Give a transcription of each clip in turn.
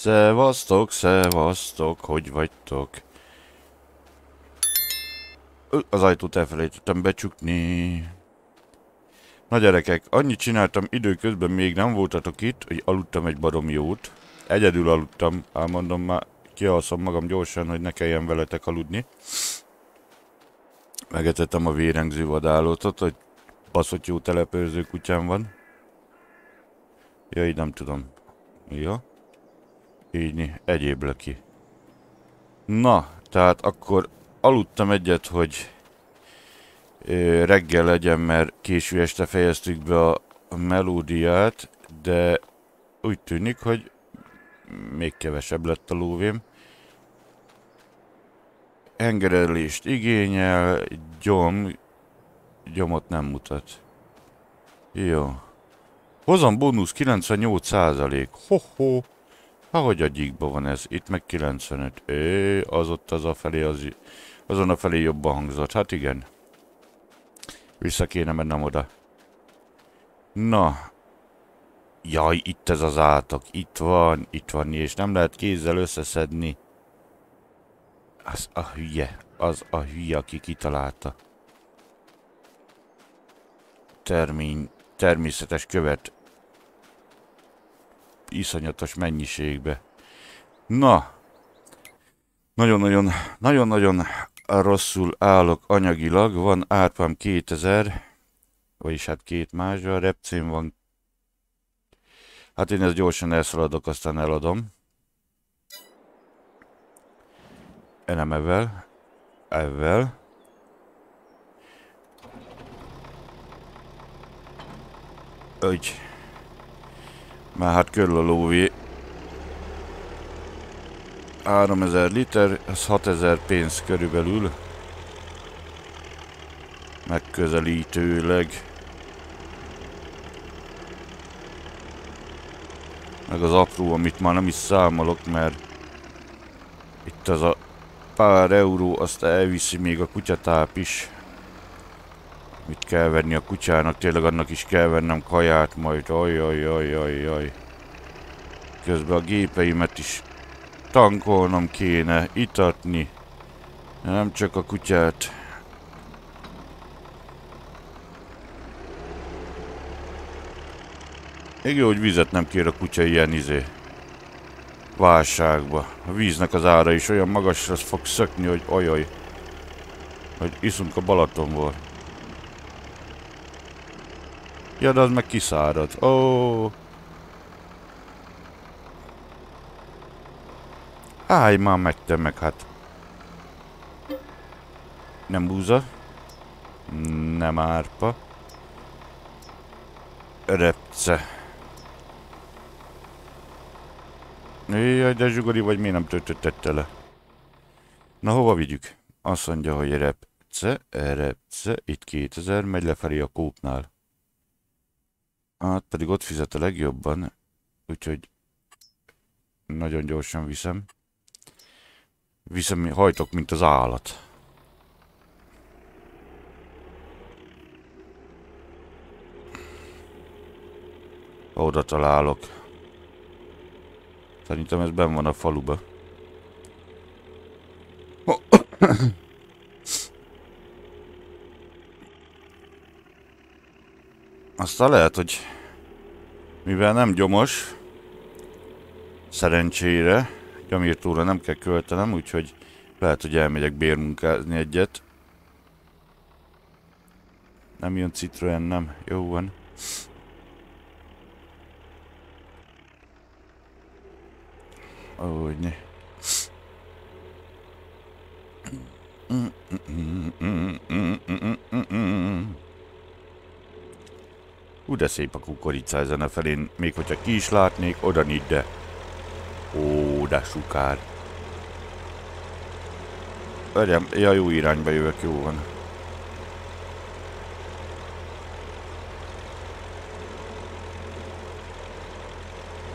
Szevasztok, szevasztok, hogy vagytok? Az ajtót elfelejtettem becsukni. Na gyerekek, annyit csináltam időközben még nem voltatok itt, hogy aludtam egy barom jót. Egyedül aludtam, elmondom már, kialszom magam gyorsan, hogy ne kelljen veletek aludni. Megetettem a vérengző vadállotot, hogy baszott jó telepőrző kutyám van. Ja, nem tudom. Ja. Így, egyéb löki. Na, tehát akkor aludtam egyet, hogy ö, reggel legyen, mert késő este fejeztük be a melódiát, de úgy tűnik, hogy még kevesebb lett a lóvém. Hengerelést igényel, gyom, gyomot nem mutat. Jó. Hozom bónusz 98 százalék. Ho-ho. Ahogy a gyíkba van ez, itt meg 95. Ő, az ott az a felé, az, azon a felé jobban hangzott. Hát igen. Vissza kéne mennem oda. Na. Jaj, itt ez az átok. Itt van, itt van, és nem lehet kézzel összeszedni. Az a hülye. Az a hülye, aki kitalálta. Termény, természetes követ iszonyatos mennyiségbe. Na, nagyon-nagyon, nagyon-nagyon rosszul állok anyagilag. Van árpám 2000, vagyis hát két mázsa, repcém van. Hát én ezt gyorsan elszaladok, aztán eladom. Nem ezzel, ezzel. Úgy. Már hát körül a lóvé. 3000 liter, ez 6000 pénz körülbelül. Megközelítőleg. Meg az apró, amit már nem is számolok, mert itt az a pár euró, azt elviszi még a kutyatáp is. Mit kell venni a kutyának? Tényleg annak is kell vennem kaját majd. Ajajajajajaj. Közben a gépeimet is tankolnom kéne, itatni. Nem csak a kutyát. Még jó, hogy vizet nem kér a kutya ilyen izé. Válságba. A víznek az ára is olyan magasra fog szökni, hogy ajaj. Hogy iszunk a Balatonból. Ja, de az meg kiszárad. Ó. Oh. Állj már meg te meg, hát. Nem búza. Nem árpa. Repce. Jaj, de zsugori vagy miért nem töltöttette le? Na, hova vigyük? Azt mondja, hogy repce, repce, itt 2000, megy lefelé a kópnál. Hát pedig ott fizet a legjobban, úgyhogy nagyon gyorsan viszem. Viszem, hajtok, mint az állat. Oda találok. Szerintem ez benn van a faluba. Oh. Aztán lehet, hogy mivel nem gyomos, szerencsére, gyomírtóra nem kell költenem, úgyhogy lehet, hogy elmegyek bérmunkázni egyet. Nem jön Citroen, nem. Jó van. Ahogy Hú, de szép a kukorica ezen a felén, még hogyha ki is látnék, oda de. Ó, de sukár. Vegyem, ja, jó irányba jövök, jó van.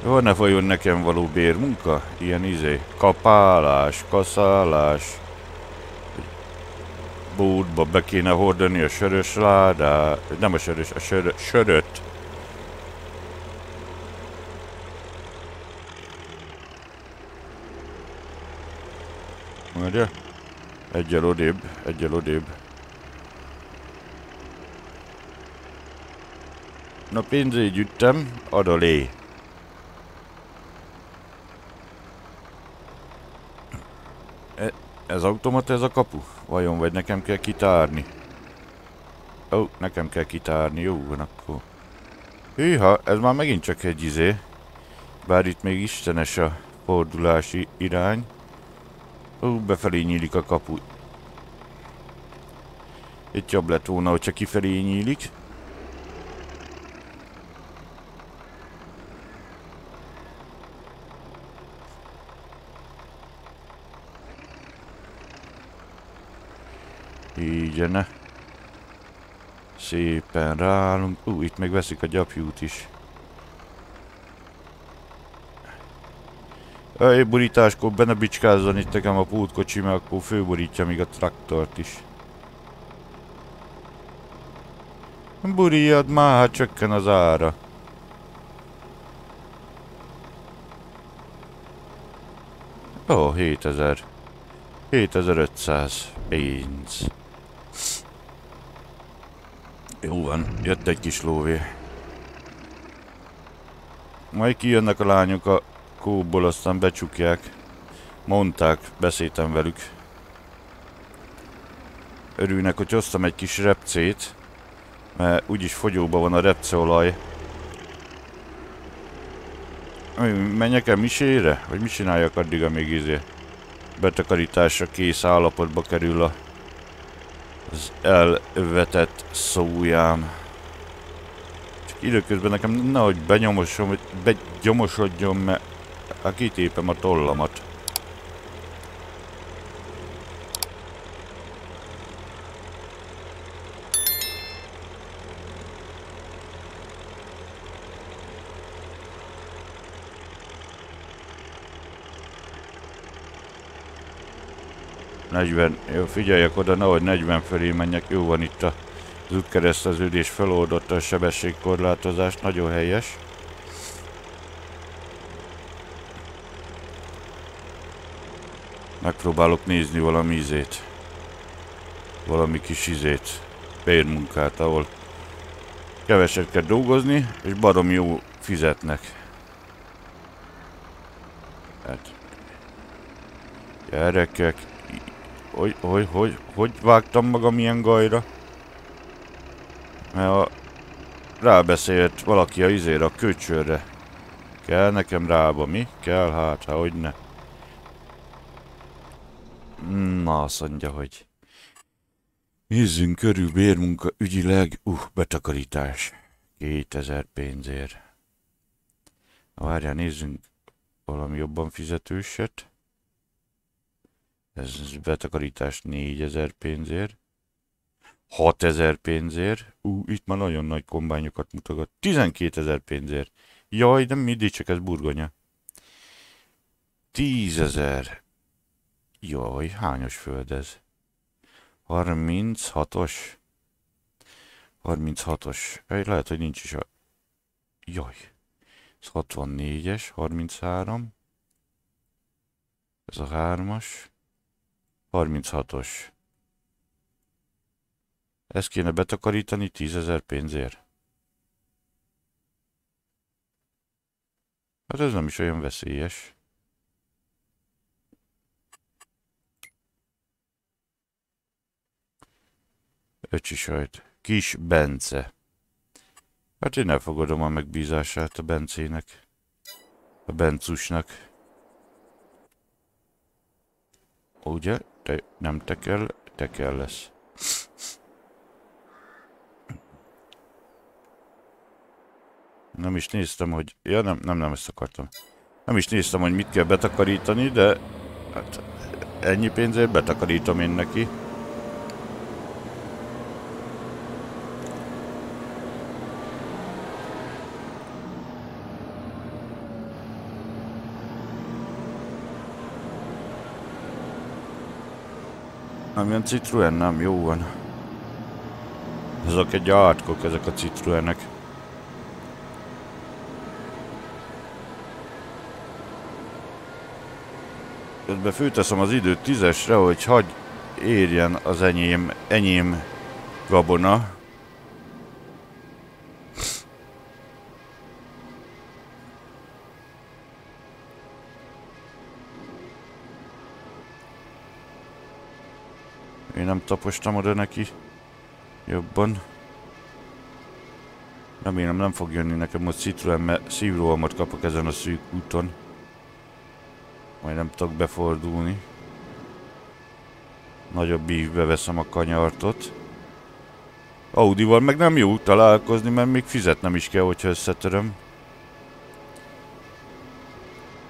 Jó, ne folyjon nekem való bérmunka? Ilyen izé, kapálás, kaszálás bútba be kéne hordani a sörös ládát, nem a sörös, a sör, söröt. Várja. Egyel odébb, egyel odébb. Na pénzét gyűjtem, ad a lé. Ez automat ez a kapu? Vajon vagy nekem kell kitárni? Ó, oh, nekem kell kitárni, jó van akkor. Hűha, ez már megint csak egy izé. Bár itt még istenes a fordulási irány. Ó, befelé nyílik a kapu. Itt jobb lett volna, hogyha kifelé nyílik. Így ne. Szépen ráállunk. Ú, itt még veszik a gyapjút is. Ej, burításkor benne bicskázzon itt nekem a pótkocsi, mert akkor főborítja még a traktort is. Burijad már, hát csökken az ára. Ó, oh, 7000. 7500 pénz. Jó van, jött egy kis lóvé. Majd kijönnek a lányok a kóból, aztán becsukják. Mondták, beszéltem velük. Örülnek, hogy hoztam egy kis repcét, mert úgyis fogyóban van a repceolaj. Menjek el misére? Vagy mi csináljak addig, amíg izé betakarításra kész állapotba kerül a az elvetett szójám. Csak időközben nekem nehogy benyomosom, begyomosodjon, mert kitépem a tollamat. 40, jó, figyeljek oda, nehogy 40 felé menjek, jó van itt a útkereszteződés feloldotta a sebességkorlátozást, nagyon helyes. Megpróbálok nézni valami izét. Valami kis izét. Bérmunkát, ahol keveset kell dolgozni, és barom jó fizetnek. Hát. Gyerekek, hogy, hogy, hogy, hogy vágtam magam ilyen gajra? Mert a... Rábeszélt valaki a izére, a köcsörre. Kell nekem rába, mi? Kell hát, ha hogy ne. Na, azt mondja, hogy... Nézzünk körül bérmunka ügyileg. Uh, betakarítás. 2000 pénzért. Várjál, nézzünk valami jobban fizetőset. Ez betakarítás 4000 pénzért. 6000 pénzért. Ú, itt már nagyon nagy kombányokat mutogat. 12000 pénzért. Jaj, de mindig csak ez burgonya. 10.000. Jaj, hányos föld ez? 36-os. 36-os. Lehet, hogy nincs is a... Jaj. Ez 64-es, 33. Ez a 3-as. 36-os. Ezt kéne betakarítani 10.000 pénzért. Hát ez nem is olyan veszélyes. Öcsi sajt. Kis Bence. Hát én elfogadom a megbízását a Bencének. A Bencusnak. Ugye? Te, nem te kell, lesz. Nem is néztem, hogy... Ja, nem, nem, nem ezt akartam. Nem is néztem, hogy mit kell betakarítani, de... Hát, ennyi pénzért betakarítom én neki. Nem jön Citroen? Nem, jó van. Ezek egy átkok, ezek a Citroenek. Közben főteszem az időt tízesre, hogy hagy érjen az enyém, enyém gabona. Én nem tapostam oda neki jobban. Remélem nem fog jönni nekem most Citroen, mert szívrohamot kapok ezen a szűk úton. Majd nem tudok befordulni. Nagyobb ívbe veszem a kanyartot. Audival meg nem jó találkozni, mert még fizetnem is kell, hogyha összetöröm.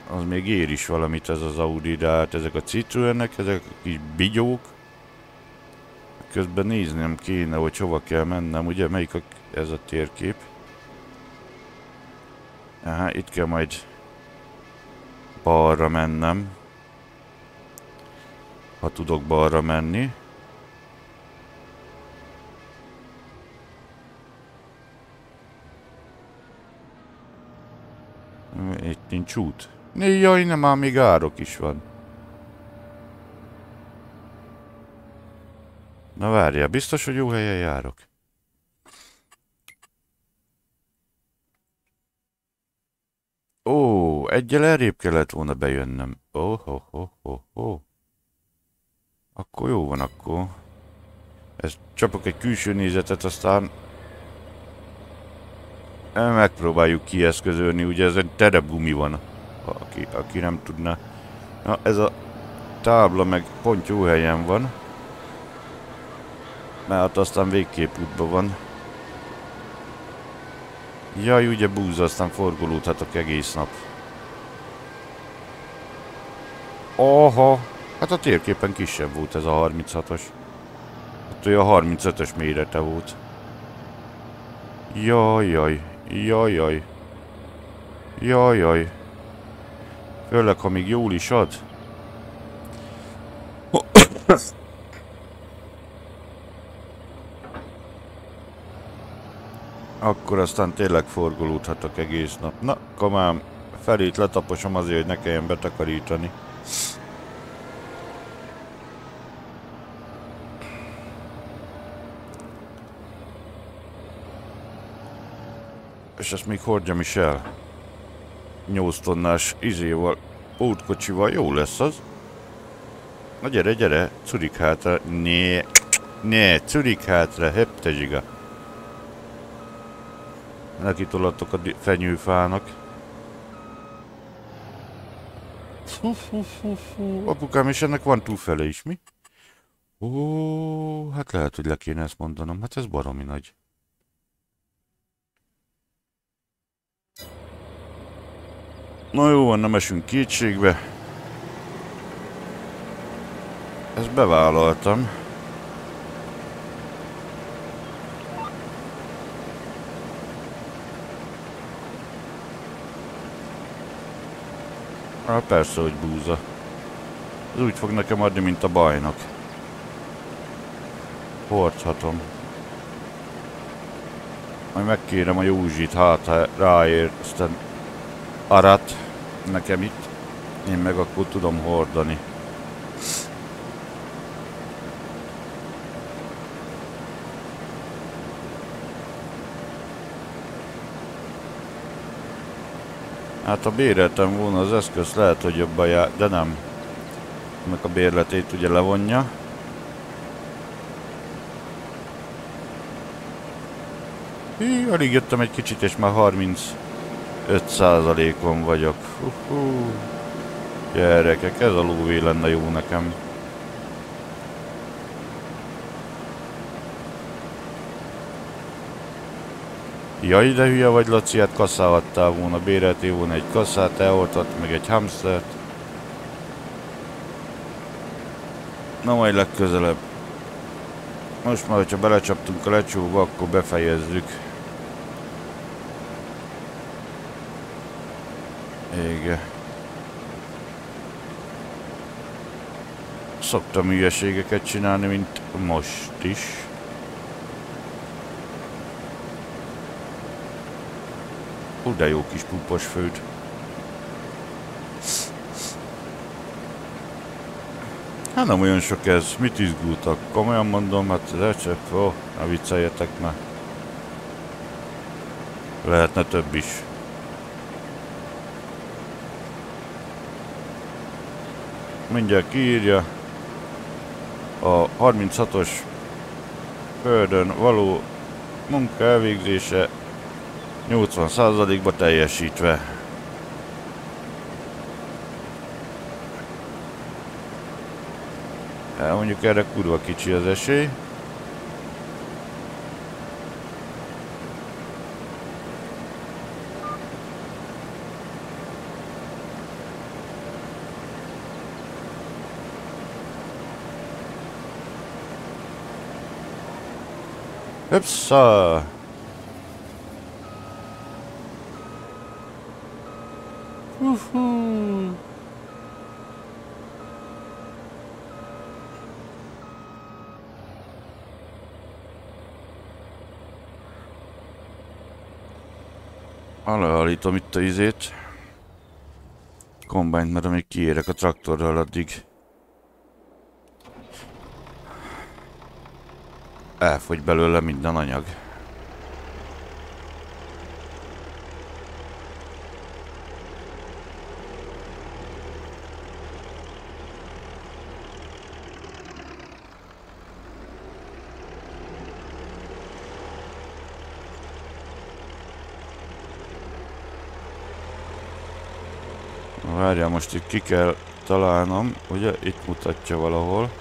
Az még ér is valamit ez az Audi, de hát ezek a Citroennek, ezek a kis bigyók. Közben néznem kéne, hogy hova kell mennem, ugye melyik a, ez a térkép. Aha, itt kell majd balra mennem. Ha tudok balra menni. Itt nincs út. Jaj, nem, már még árok is van. Na várja, biztos, hogy jó helyen járok. Ó, egyel elrébb kellett volna bejönnöm. Ó, ho, ho, ho, ho. Akkor jó van, akkor. Ezt csapok egy külső nézetet, aztán megpróbáljuk kieszközölni, ugye ez egy terepgumi van, aki, aki nem tudna. Na, ez a tábla meg pont jó helyen van. Mert aztán végképp útban van. Jaj, ugye búza, aztán forgolódhatok egész nap. Aha, hát a térképen kisebb volt ez a 36-os. Hát olyan 35-ös mérete volt. Jaj, jaj, jaj, jaj. Jaj, jaj. Főleg, ha még jól is ad. Akkor aztán tényleg forgolódhatok egész nap. Na, kamám, felét letaposom azért, hogy ne kelljen betakarítani. És ezt még hordjam is el. 8 tonnás izéval, útkocsival jó lesz az. Na gyere, gyere, curik hátra. Né, né, curik hátra, hepp te zsiga. Neki tolattok a fenyőfának. Fú, fú, fú, fú. Apukám, és ennek van túlfele is, mi? Ó, hát lehet, hogy le kéne ezt mondanom. Hát ez baromi nagy. Na jó van, nem esünk kétségbe. Ezt bevállaltam. Hát persze, hogy búza. Ez úgy fog nekem adni, mint a bajnak. Hordhatom. Majd megkérem a Józsit, hát ha ráér, aztán arat nekem itt. Én meg akkor tudom hordani. Hát ha béreltem volna az eszköz, lehet, hogy jobban jár, de nem. Meg a bérletét ugye levonja. Hí, alig jöttem egy kicsit, és már 35%-on vagyok. Hú, hú. Gyerekek, ez a lóvé lenne jó nekem. Jaj, de hülye vagy, Laci, hát kasszálhattál volna, béreltél volna egy kasszát, eloltat, meg egy hamstert. Na majd legközelebb. Most már, hogyha belecsaptunk a lecsóba, akkor befejezzük. Ége. Szoktam hülyeségeket csinálni, mint most is. Hú, de jó kis pupos föld. Hát nem olyan sok ez. Mit izgultak? Komolyan mondom, hát ez elcsep. Ó, ne vicceljetek már. Lehetne több is. Mindjárt kiírja. A 36-os földön való munka elvégzése 80%-ba teljesítve. Ja, mondjuk erre kurva kicsi az esély. Hüpsa! Leállítom itt a izét. Kombányt, mert amíg kiérek a traktorral addig elfogy belőle minden anyag. Várjál, most itt ki kell találnom, ugye itt mutatja valahol.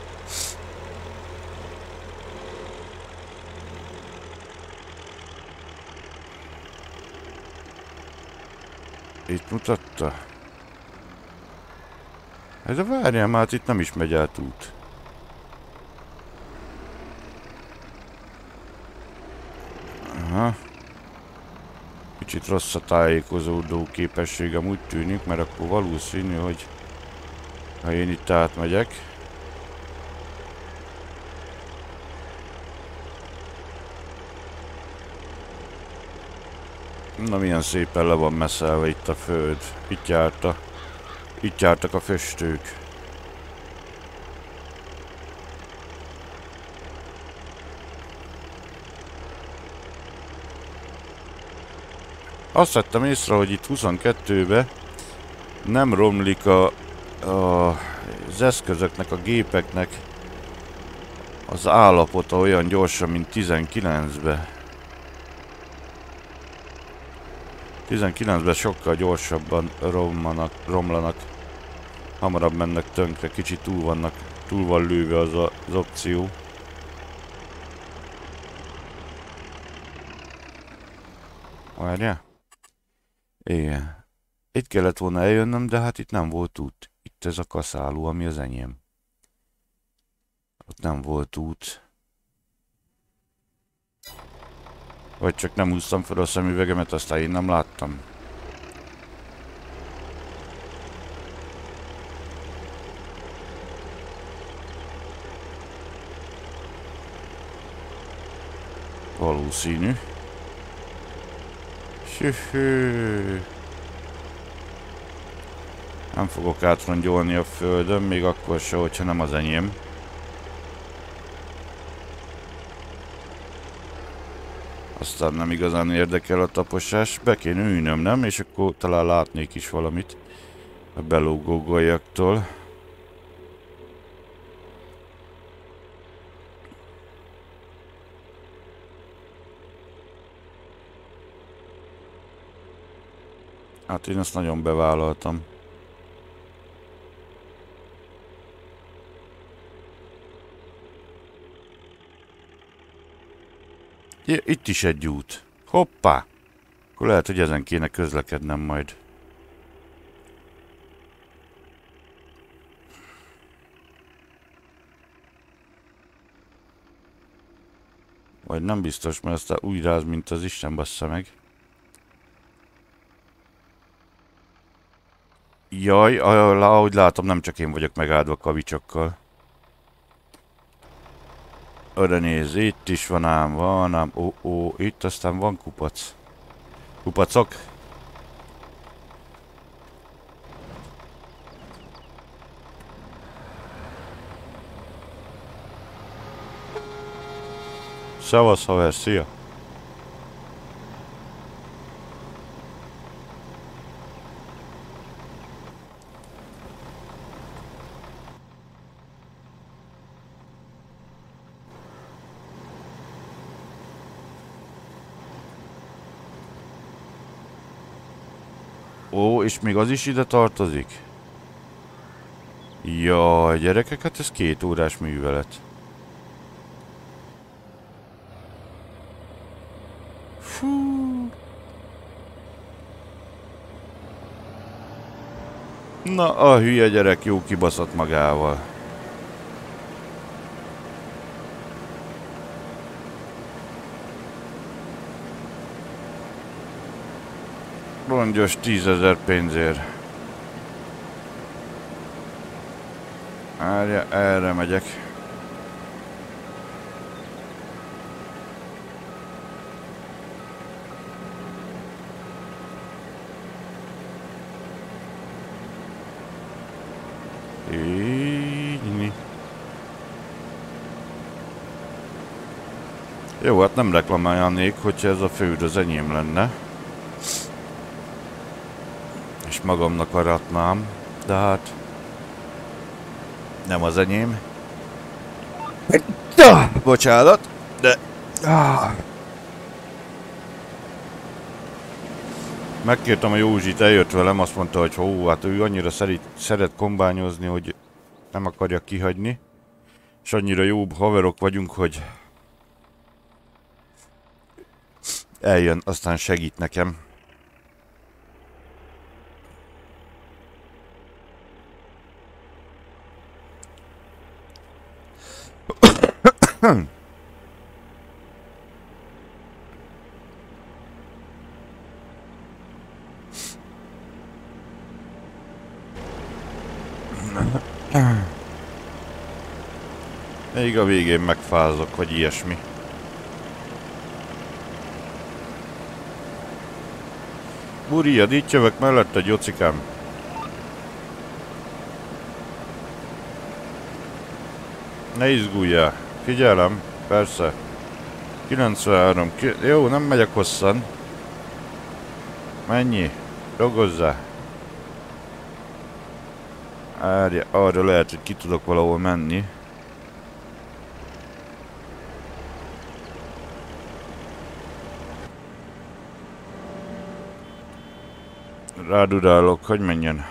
Itt mutatta? Ez a várjál már, itt nem is megy át út. Kicsit rossz a tájékozódó képességem úgy tűnik, mert akkor valószínű, hogy ha én itt átmegyek, Na milyen szépen le van messzelve itt a föld. Itt járta. Itt jártak a festők. Azt vettem észre, hogy itt 22-be nem romlik a, a, az eszközöknek, a gépeknek az állapota olyan gyorsan, mint 19-be. 19-ben sokkal gyorsabban romlanak, romlanak. Hamarabb mennek tönkre, kicsit túl vannak, túl van lőve az, a, az opció. Várjál? Igen. Itt kellett volna eljönnöm, de hát itt nem volt út. Itt ez a kaszáló, ami az enyém. Ott nem volt út. Vagy csak nem húztam fel a szemüvegemet, aztán én nem láttam. Valószínű. Sühű. Nem fogok átrongyolni a földön, még akkor se, hogyha nem az enyém. Aztán nem igazán érdekel a taposás. Be kéne ülnöm, nem? És akkor talán látnék is valamit a belógó golyaktól. Hát én ezt nagyon bevállaltam. Itt is egy út. Hoppá! Akkor lehet, hogy ezen kéne közlekednem majd. Vagy nem biztos, mert aztán úgy ráz, mint az Isten bassza meg. Jaj, ahogy látom, nem csak én vagyok megáldva kavicsokkal. Oda néz, itt is van ám, van ám, ó, ó, itt aztán van kupac. Kupacok? Szevasz haver, szia! Ó, és még az is ide tartozik? Jaj, gyerekek, hát ez két órás művelet. Fú. Na, a hülye gyerek jó kibaszott magával. Rongyos tízezer pénzért. Várja, erre megyek. Így. Jó, hát nem reklamáljanék, hogyha ez a föld az enyém lenne. És magamnak aratnám, de hát nem az enyém. Bocsánat, de... Megkértem a Józsit, eljött velem, azt mondta, hogy hó, hát ő annyira szeret, szeret kombányozni, hogy nem akarja kihagyni. És annyira jó haverok vagyunk, hogy eljön, aztán segít nekem. Még a végén megfázok, vagy ilyesmi. Buriad, itt jövök mellette, gyocikám. Ne izguljál. Figyelem, persze. 93. Ki jó, nem megyek hosszan. Mennyi? Dolgozzá. Árja, arra lehet, hogy ki tudok valahol menni. Rádudálok, hogy menjen.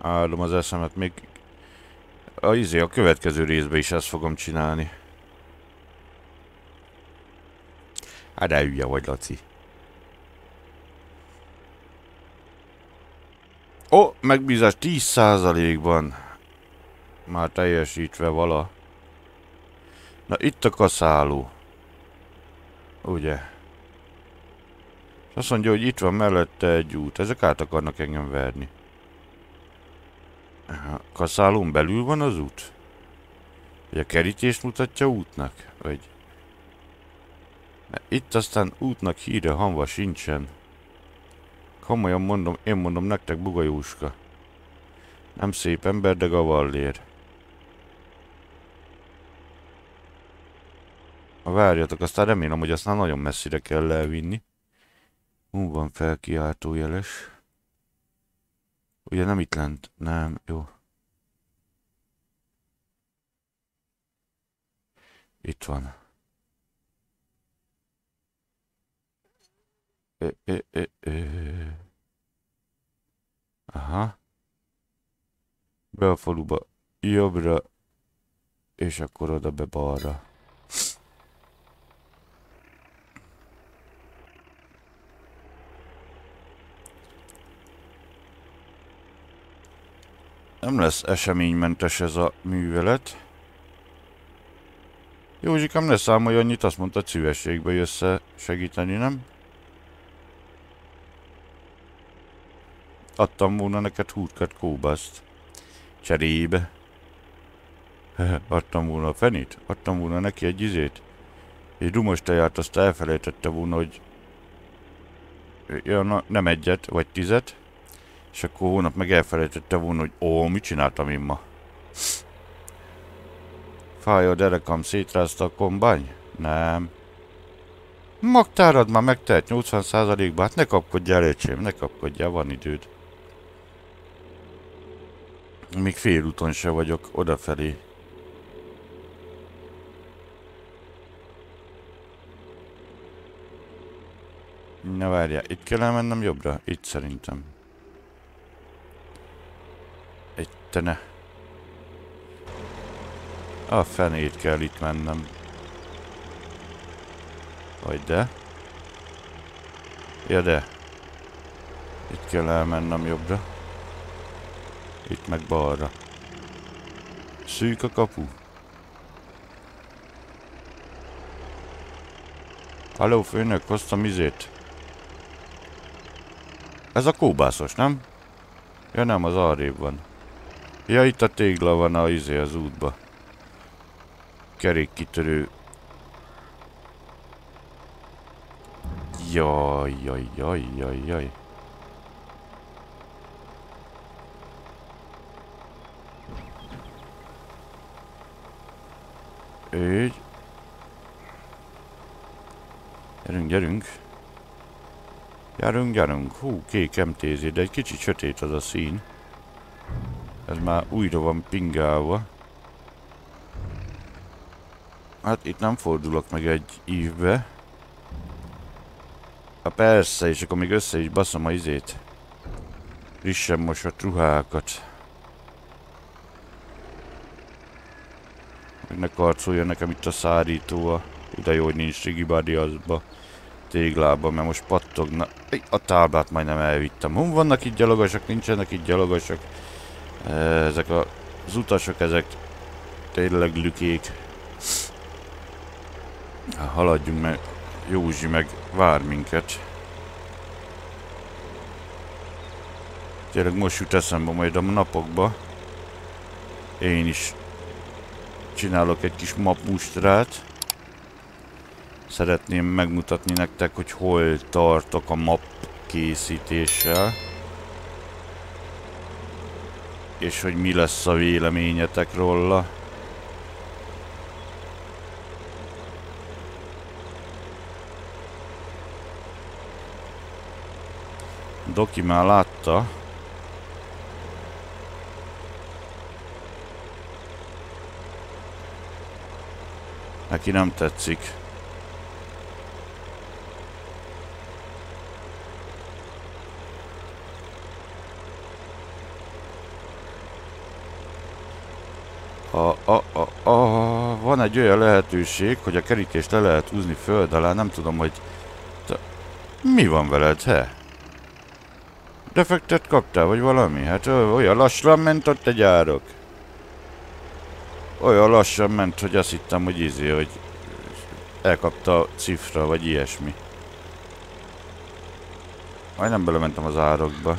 Állom az eszemet, még a, izé, a következő részben is ezt fogom csinálni. Hát de hülye vagy, Laci. Ó, oh, megbízás 10%-ban. Már teljesítve vala. Na itt a kaszáló. Ugye? És azt mondja, hogy itt van mellette egy út. Ezek át akarnak engem verni. Kaszálón belül van az út? Vagy a kerítést mutatja útnak? Vagy... Itt aztán útnak híre hanva sincsen. Komolyan mondom, én mondom nektek bugajóska. Nem szép ember, de gavallér. Ha várjatok, aztán remélem, hogy aztán nagyon messzire kell elvinni. Hú, van felkiáltójeles. Ugye nem itt lent? Nem, jó. Itt van. Aha. Be a faluba jobbra, és akkor oda be balra. Nem lesz eseménymentes ez a művelet. Józsikám, ne számolj annyit, azt mondta, szívességbe jössz segíteni, nem? Adtam volna neked hútkat kóbaszt. Cserébe. Adtam volna a fenét? Adtam volna neki egy izét? Egy rumos teját azt elfelejtette volna, hogy ja, na, nem egyet, vagy tizet. És akkor hónap meg elfelejtette volna, hogy ó, mit csináltam én ma? Fáj a derekam, szétrázta a kombány? Nem. Magtárad már megtehet 80%-ba, hát ne kapkodjál, öcsém, ne kapkodjál, van időd. Még félúton se vagyok, odafelé. Na várjál, itt kell elmennem jobbra? Itt szerintem. Itt ne. A fenét kell itt mennem. Vagy de. Ja de. Itt kell elmennem jobbra. Itt meg balra. Szűk a kapu. Halló főnök, hoztam izét. Ez a kóbászos, nem? Ja nem, az arrébb van. Ja, itt a tégla van a izé az útba. Kerékkitörő. Jaj, jaj, jaj, jaj, jaj. Így. Gyerünk, gyerünk. Gyerünk, gyerünk. Hú, kék MTZ, de egy kicsit sötét az a szín. Ez már újra van pingálva. Hát itt nem fordulok meg egy ívbe. Ha persze, és akkor még össze is baszom a izét. Frissen mosott ruhákat. Ne karcolja nekem itt a szárító a... Ide jó, hogy nincs Rigibádi azba téglában, mert most pattogna. A táblát majdnem elvittem. Hon vannak itt gyalogosok, nincsenek itt gyalogosok. Ezek a, az utasok, ezek tényleg lükék. Haladjunk meg, Józsi meg vár minket. Tényleg most jut eszembe majd a napokba. Én is csinálok egy kis map mustrát. Szeretném megmutatni nektek, hogy hol tartok a map készítéssel. És hogy mi lesz a véleményetek róla. Doki már látta. Neki nem tetszik. A, a, a, a, van egy olyan lehetőség, hogy a kerítést le lehet húzni föld alá, nem tudom, hogy... Te, mi van veled, he? Defektet kaptál, vagy valami? Hát olyan lassan ment ott egy árok. Olyan lassan ment, hogy azt hittem, hogy izé, hogy elkapta a cifra, vagy ilyesmi. Majdnem belementem az árokba.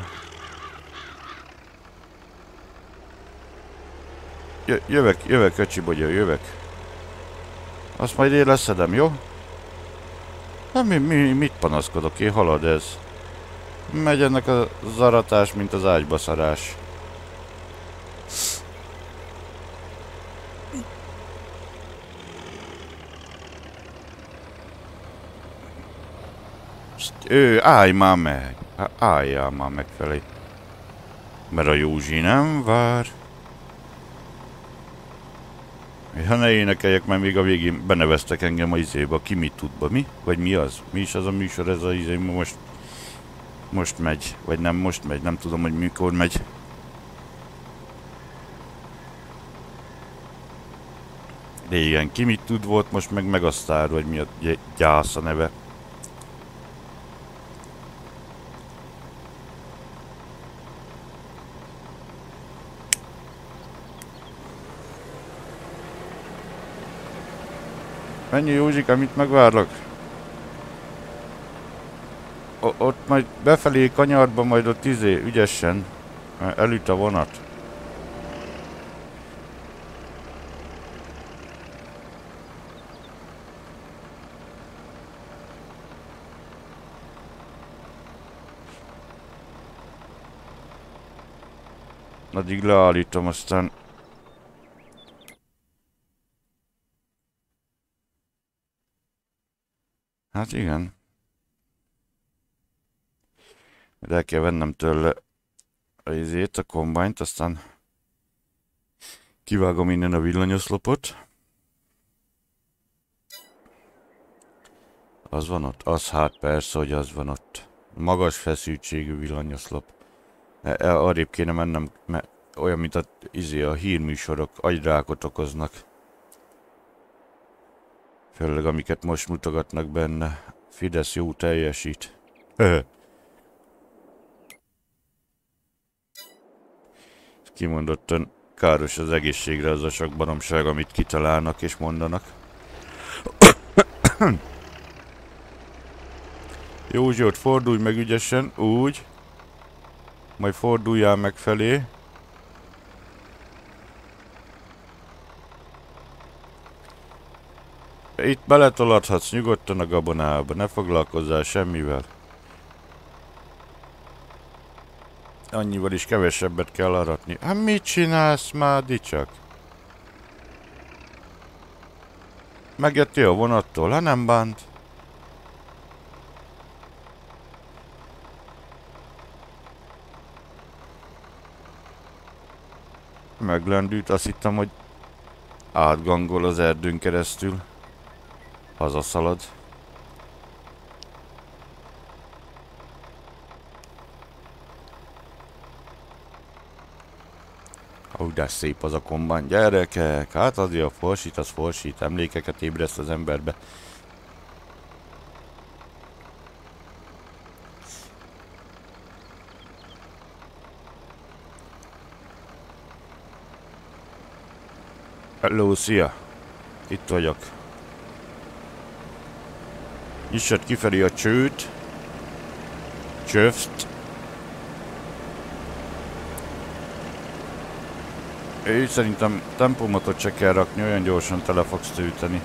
jövök, jövök, öcsi bogyó, jövök. Azt majd én leszedem, jó? Nem, mi, mi, mit panaszkodok én, halad ez. Megy ennek a zaratás, mint az ágybaszarás. Ő, állj már meg! Álljál már meg. Mert a Józsi nem vár. Ha ne énekeljek, mert még a végén beneveztek engem a izébe, ki mit tudba, mi? Vagy mi az? Mi is az a műsor, ez a izé, most... Most megy, vagy nem most megy, nem tudom, hogy mikor megy. Régen ki mit tud volt, most meg Megasztár, vagy mi a gyász a neve. Mennyi Józsik, amit megvárlak? O ott majd befelé kanyarba, majd ott izé, ügyesen. Elüt a vonat. Addig leállítom, aztán Hát igen. De el kell vennem tőle a izét, a kombányt, aztán kivágom innen a villanyoszlopot. Az van ott? Az hát persze, hogy az van ott. Magas feszültségű villanyoszlop. E, e, arrébb kéne mennem, mert olyan, mint a, izé, a hírműsorok agyrákot okoznak. Főleg amiket most mutogatnak benne. Fidesz jó teljesít. Kimondottan káros az egészségre az a sok baromság, amit kitalálnak és mondanak. Józsi, ott fordulj meg ügyesen, úgy. Majd forduljál meg felé. Itt beletoladhatsz nyugodtan a gabonába, ne foglalkozzál semmivel. Annyival is kevesebbet kell aratni. Hát mit csinálsz már, dicsak? Megjöttél a vonattól, ha nem bánt? Meglendült, azt hittem, hogy átgangol az erdőn keresztül. Hazaszalad. Ó, de szép az a kombán. Gyerekek, hát azért a forsít, az forsít. Emlékeket ébreszt az emberbe. Hello, szia! Itt vagyok. Nyissad kifelé a csőt. Csöft. Ő szerintem tempomatot se kell rakni, olyan gyorsan tele fogsz tűteni.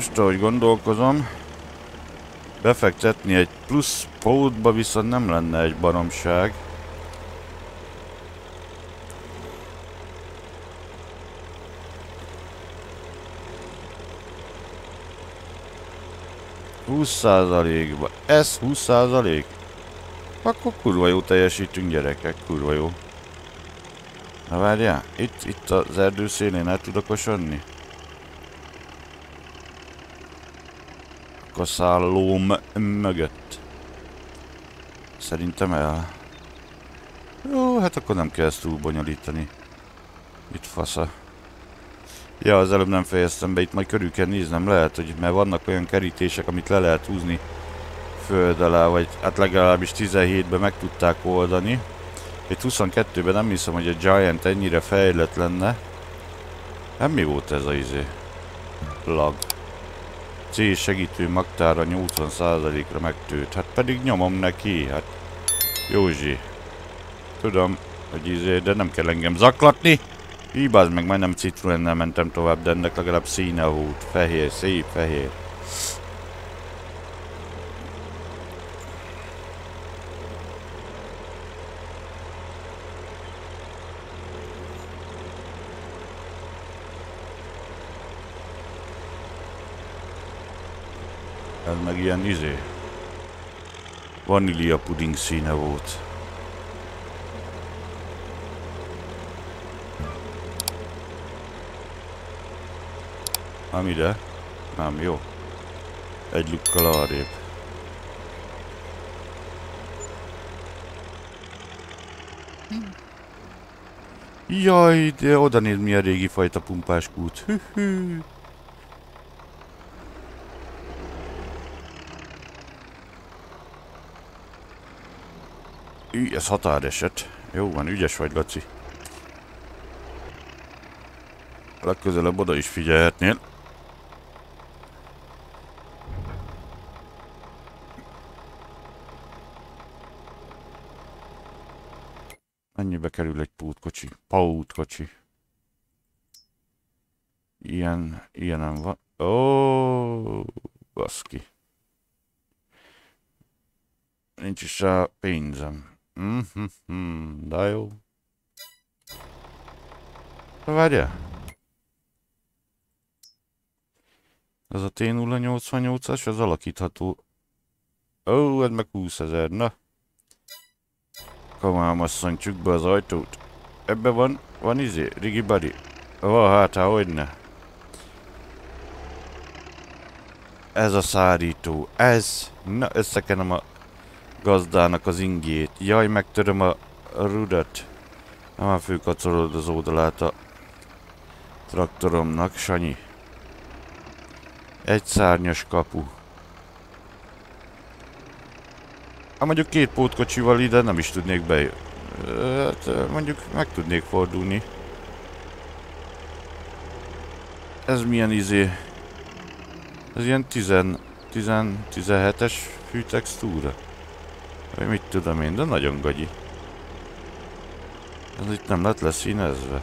Most, ahogy gondolkozom, befektetni egy plusz pótba viszont nem lenne egy baromság. Százalékba. Ez 20 százalék? Akkor kurva jó teljesítünk gyerekek, kurva jó. Na várjál, itt, itt az erdő szélén el tudok osodni? Kaszállóm mögött. Szerintem el. Jó, hát akkor nem kell ezt túl bonyolítani. Itt fasza. Ja, az előbb nem fejeztem be, itt majd körül kell néznem, lehet, hogy mert vannak olyan kerítések, amit le lehet húzni föld alá, vagy hát legalábbis 17-ben meg tudták oldani. Itt 22-ben nem hiszem, hogy a Giant ennyire fejlett lenne. Nem mi volt ez a izé? Lag. C segítő magtára 80%-ra megtűrt. Hát pedig nyomom neki, hát Józsi. Tudom, hogy izé, de nem kell engem zaklatni. Hibáz meg, majdnem Citroennel mentem tovább, de ennek legalább színe volt. Fehér, szép fehér. Ez meg ilyen izé. Vanília puding színe volt. Nem ide? Nem, jó. Egy lukkal arrébb. Jaj, de oda néz milyen régi fajta pumpás kút. Hű -hű. Ű, ez határeset. Jó van, ügyes vagy, Laci. Legközelebb oda is figyelhetnél. Mennyibe kerül egy pótkocsi? Pótkocsi. Ilyen, ilyenem van. Ó, baszki. Nincs is a pénzem. Mm-hmm, de jó. Várja. Ez a T088-as, az alakítható. Ó, ez meg 20 ezer, na. Komolyan asszonycsuk be az ajtót. Ebbe van, van izé, Rigi Buddy. Van, hát, hát, hogyne. Ez a szárító, ez. Na, összekenem a gazdának az ingét. Jaj, megtöröm a rudat. Nem már főkacolod az oldalát a traktoromnak, Sanyi. Egy szárnyas kapu. Hát mondjuk két pótkocsival ide nem is tudnék bejönni. Hát mondjuk meg tudnék fordulni. Ez milyen izé? Ez ilyen 10, 10, 17-es fűtextúra. Vagy mit tudom én, de nagyon gagyi. Ez itt nem lett leszínezve.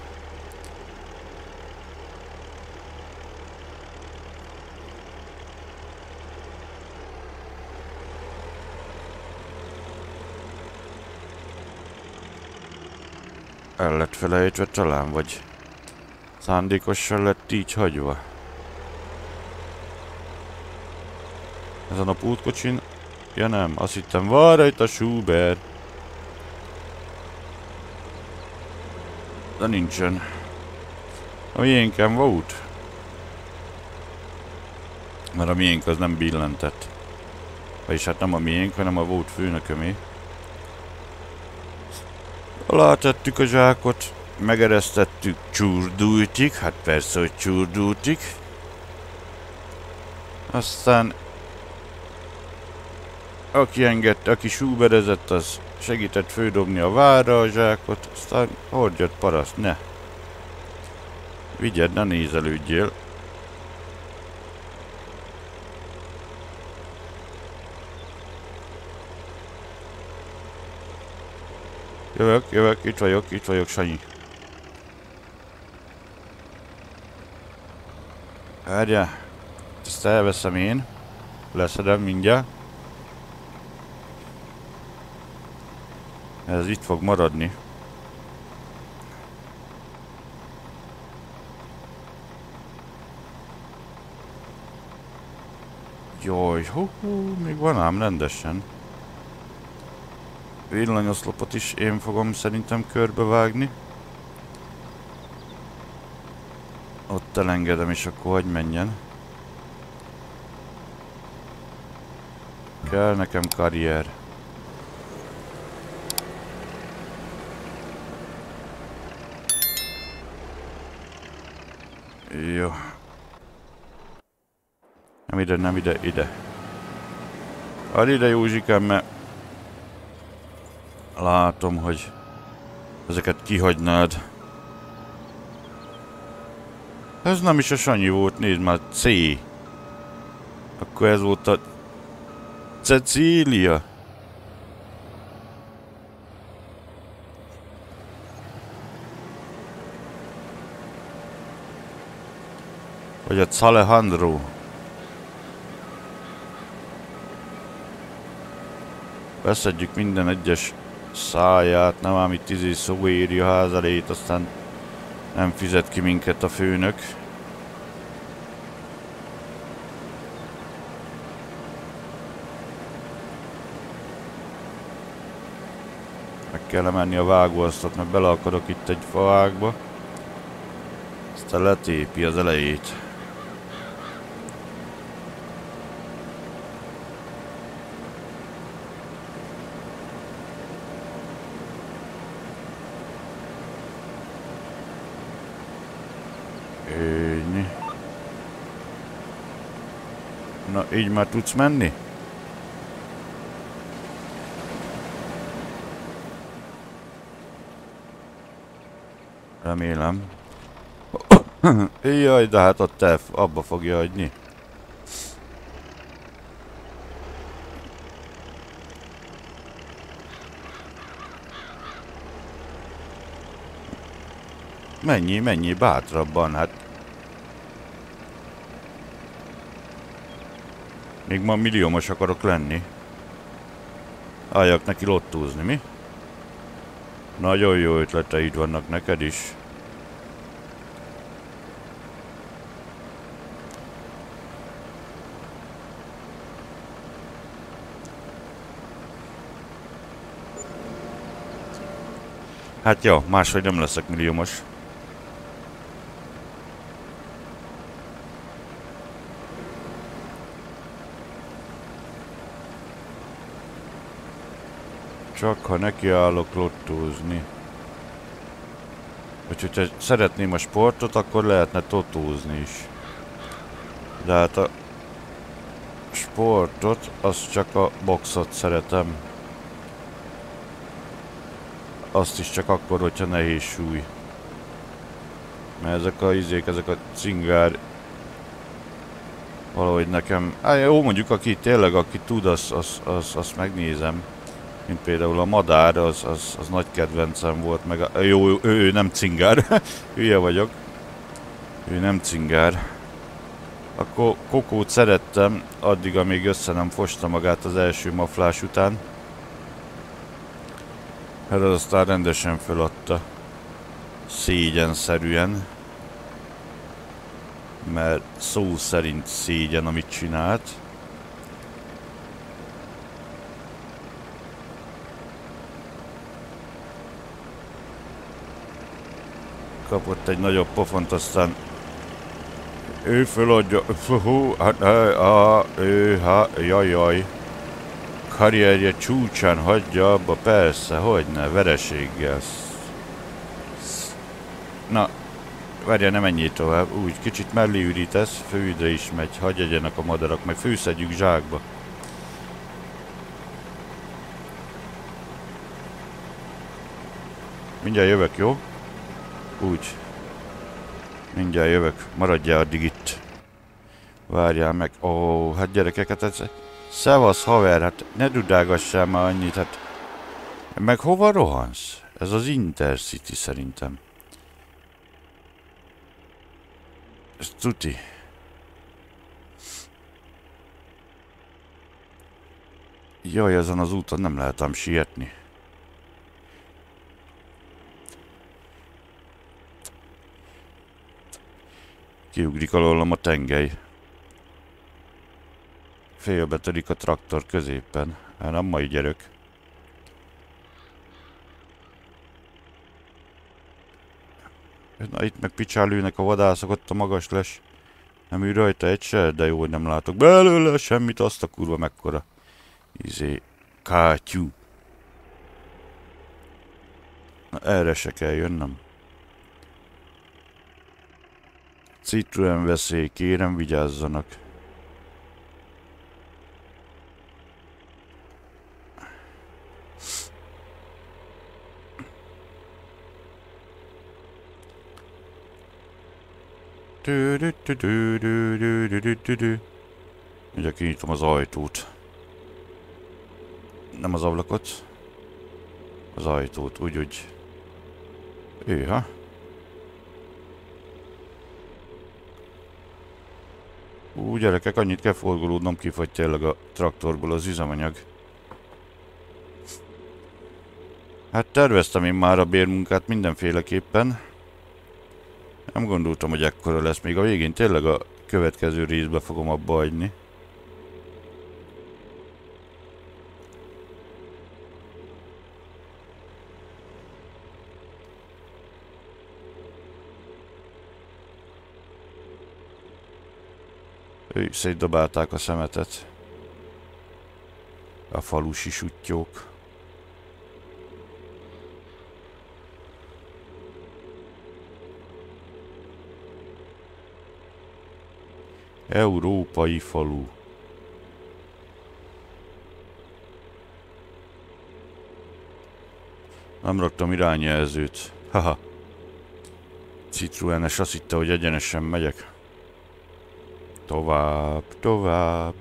El lett felejtve talán, vagy szándékosan lett így hagyva. Ezen a pútkocsin? Ja nem, azt hittem van rajta Schubert. De nincsen. A miénken volt. Mert a miénk az nem billentett. Vagyis hát nem a miénk, hanem a volt főnökömé. Alá tettük a zsákot, megeresztettük csurdultig, hát persze, hogy csurdultig. Aztán aki engedte, aki súberezett, az segített fődobni a várra a zsákot, aztán hordjad paraszt, ne. Vigyed, ne nézelődjél. Jövök, jövök, itt vagyok, itt vagyok, Sanyi. Várjál. Ezt elveszem én. Leszedem mindjárt. Ez itt fog maradni. Jaj, hú, hú, még van ám rendesen. Villanyoszlopot is én fogom szerintem körbevágni. Ott elengedem, és akkor hogy menjen. Kell nekem karrier. Jó. Nem ide, nem ide, ide. Add ide Józsikám, mert látom, hogy ezeket kihagynád. Ez nem is a Sanyi volt, nézd már, C. Akkor ez volt a Cecília. Vagy a Alejandro. Beszedjük minden egyes száját, nem ám itt izé szó éri a házalét, aztán nem fizet ki minket a főnök. Meg kell menni a vágóasztat, mert beleakadok itt egy faágba. Aztán letépi az elejét. Így már tudsz menni? Remélem. Jaj, de hát ott el, abba fogja hagyni. mennyi, mennyi bátrabban, hát... Még ma milliómos akarok lenni. Álljak neki lottúzni, mi? Nagyon jó ötleteid vannak neked is. Hát jó, máshogy nem leszek milliómos. Csak ha nekiállok lottózni. Vagy hogyha szeretném a sportot, akkor lehetne totózni is. De hát a sportot, az csak a boxot szeretem. Azt is csak akkor, hogyha nehéz súly. Mert ezek a izék, ezek a cingár valahogy nekem, hát jó mondjuk aki tényleg, aki tud, azt az, az, az megnézem mint például a madár, az, az, az nagy kedvencem volt, meg a, jó, ő, ő nem cingár, hülye vagyok, ő nem cingár. Akkor kokót szerettem, addig, amíg össze nem fosta magát az első maflás után. Hát az aztán rendesen feladta. Szégyenszerűen. Mert szó szerint szégyen, amit csinált. Kapott egy nagyobb pofont, aztán ő föladja, hú, hát, a, ő, ha, jaj, jaj. Karrierje csúcsán hagyja abba, persze, hogy ne, vereséggel. Na, várja, nem ennyi tovább, úgy, kicsit mellé ürítesz, főidre is megy, hagyj egyenek a madarak, meg főszedjük zsákba. Mindjárt jövök, jó? Úgy. Mindjárt jövök. Maradjál addig itt. Várjál meg. Ó, oh, hát gyerekeket, ez... Szevasz, haver, hát ne dudágassál már annyit, hát... Meg hova rohansz? Ez az Intercity szerintem. Ez tuti. Jaj, ezen az úton nem lehetem sietni. Kiugrik alólam a tengely. Félbe törik a traktor középen. Hát nem mai gyerek. Na itt meg picsálőnek a vadászok, ott a magas les. Nem ül rajta egy se, de jó, hogy nem látok belőle semmit, azt a kurva mekkora. Izé, kátyú. Na erre se kell jönnöm. Citroen veszély, kérem vigyázzanak. Ugye kinyitom az ajtót. Nem az ablakot. Az ajtót, úgy, úgy. Őha. Ú, gyerekek, annyit kell forgolódnom, kifagy tényleg a traktorból az üzemanyag. Hát terveztem én már a bérmunkát mindenféleképpen. Nem gondoltam, hogy ekkora lesz. Még a végén tényleg a következő részbe fogom abba hagyni. Ő szétdobálták a szemetet. A falusi sutyók. Európai falu. Nem raktam irányjelzőt. Haha. Citroenes azt hitte, hogy egyenesen megyek. Tovább, tovább.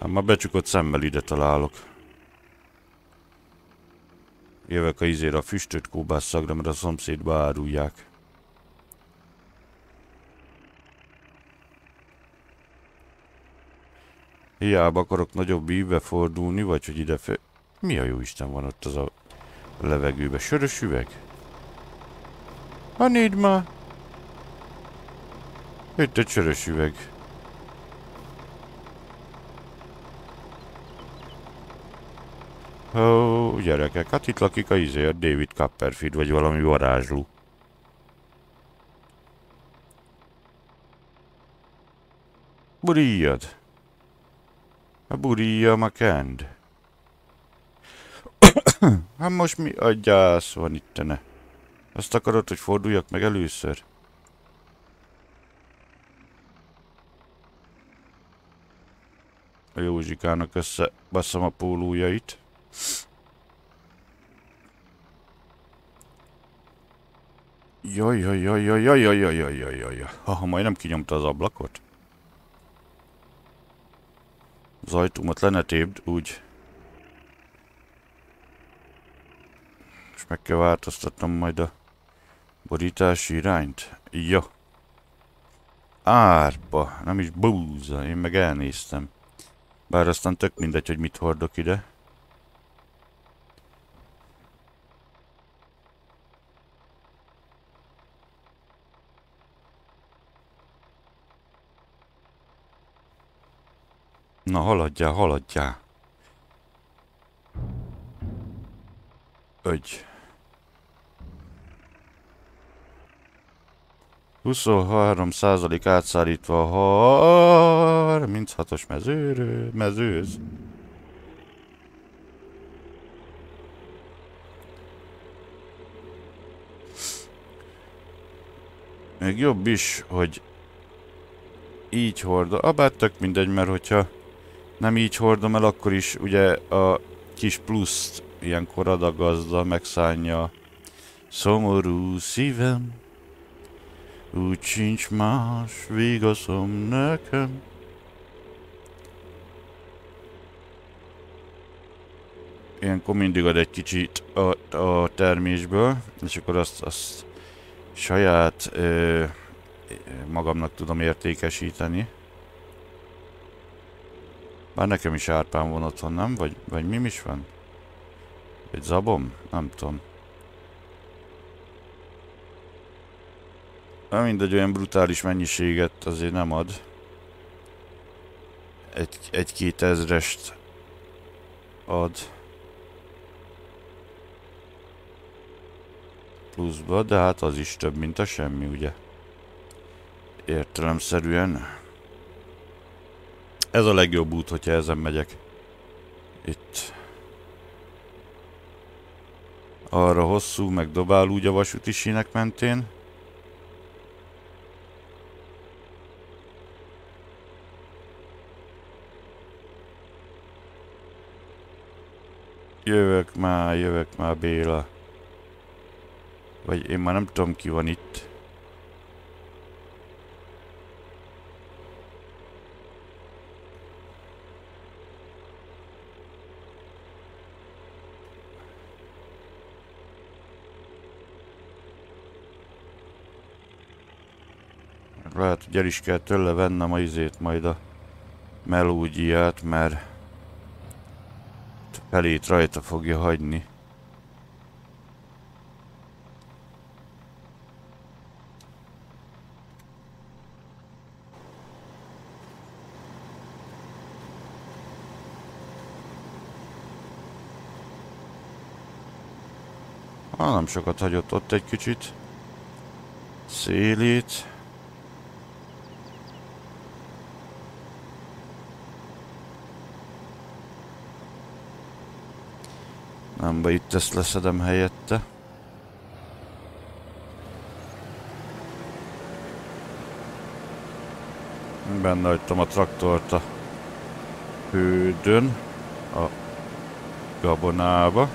Hát már becsukott szemmel ide találok. Jövök a izére a füstöt kóbászagra, mert a szomszédba árulják. Hiába akarok nagyobb ívbe fordulni, vagy hogy ide fe... Mi a jó Isten van ott az a levegőbe? Sörös üveg? Ha négy ma! Itt egy sörös üveg. Ó, gyerekek, hát itt lakik a izé, a David Copperfield, vagy valami varázsló. Burijad. A burija a kend. hát most mi a gyász van itt, ne? Azt akarod, hogy forduljak meg először? A Józsikának össze basszam a pólójait. Jaj, jaj, jaj, jaj, jaj, jaj, jaj, jaj, jaj, jaj. Ha, majdnem kinyomta az ablakot. Az ajtómat le úgy. És meg kell változtatnom majd a borítási irányt. Ja. Árba, nem is búza, én meg elnéztem. Bár aztán tök mindegy, hogy mit hordok ide. Na, haladjál, haladjál. Ögy. 23 százalék átszállítva 36-os mezőről, mezőz. Még jobb is, hogy így hordom. Abát tök mindegy, mert hogyha nem így hordom el, akkor is ugye a kis pluszt ilyenkor ad a gazda, megszánja. Szomorú szívem, úgy sincs más vigaszom nekem. Ilyenkor mindig ad egy kicsit a, a termésből, és akkor azt, azt saját ö, magamnak tudom értékesíteni. Bár nekem is árpám van otthon, nem? Vagy, vagy mi is van? Egy zabom? Nem tudom. Na mindegy, olyan brutális mennyiséget azért nem ad. Egy, egy-két ezrest ad. Pluszba, de hát az is több, mint a semmi, ugye? Értelemszerűen. Ez a legjobb út, hogyha ezen megyek. Itt. Arra hosszú, meg dobál úgy a vasúti sínek mentén. Jövök már, jövök már Béla. Vagy én már nem tudom ki van itt. Lehet, hogy el is kell tőle vennem a izét majd a melódiát, mert felét rajta fogja hagyni. Ah, nem sokat hagyott ott egy kicsit. Szélét. Nem baj, itt leszedem helyette. Benne hagytam a traktort a hődön, a gabonába.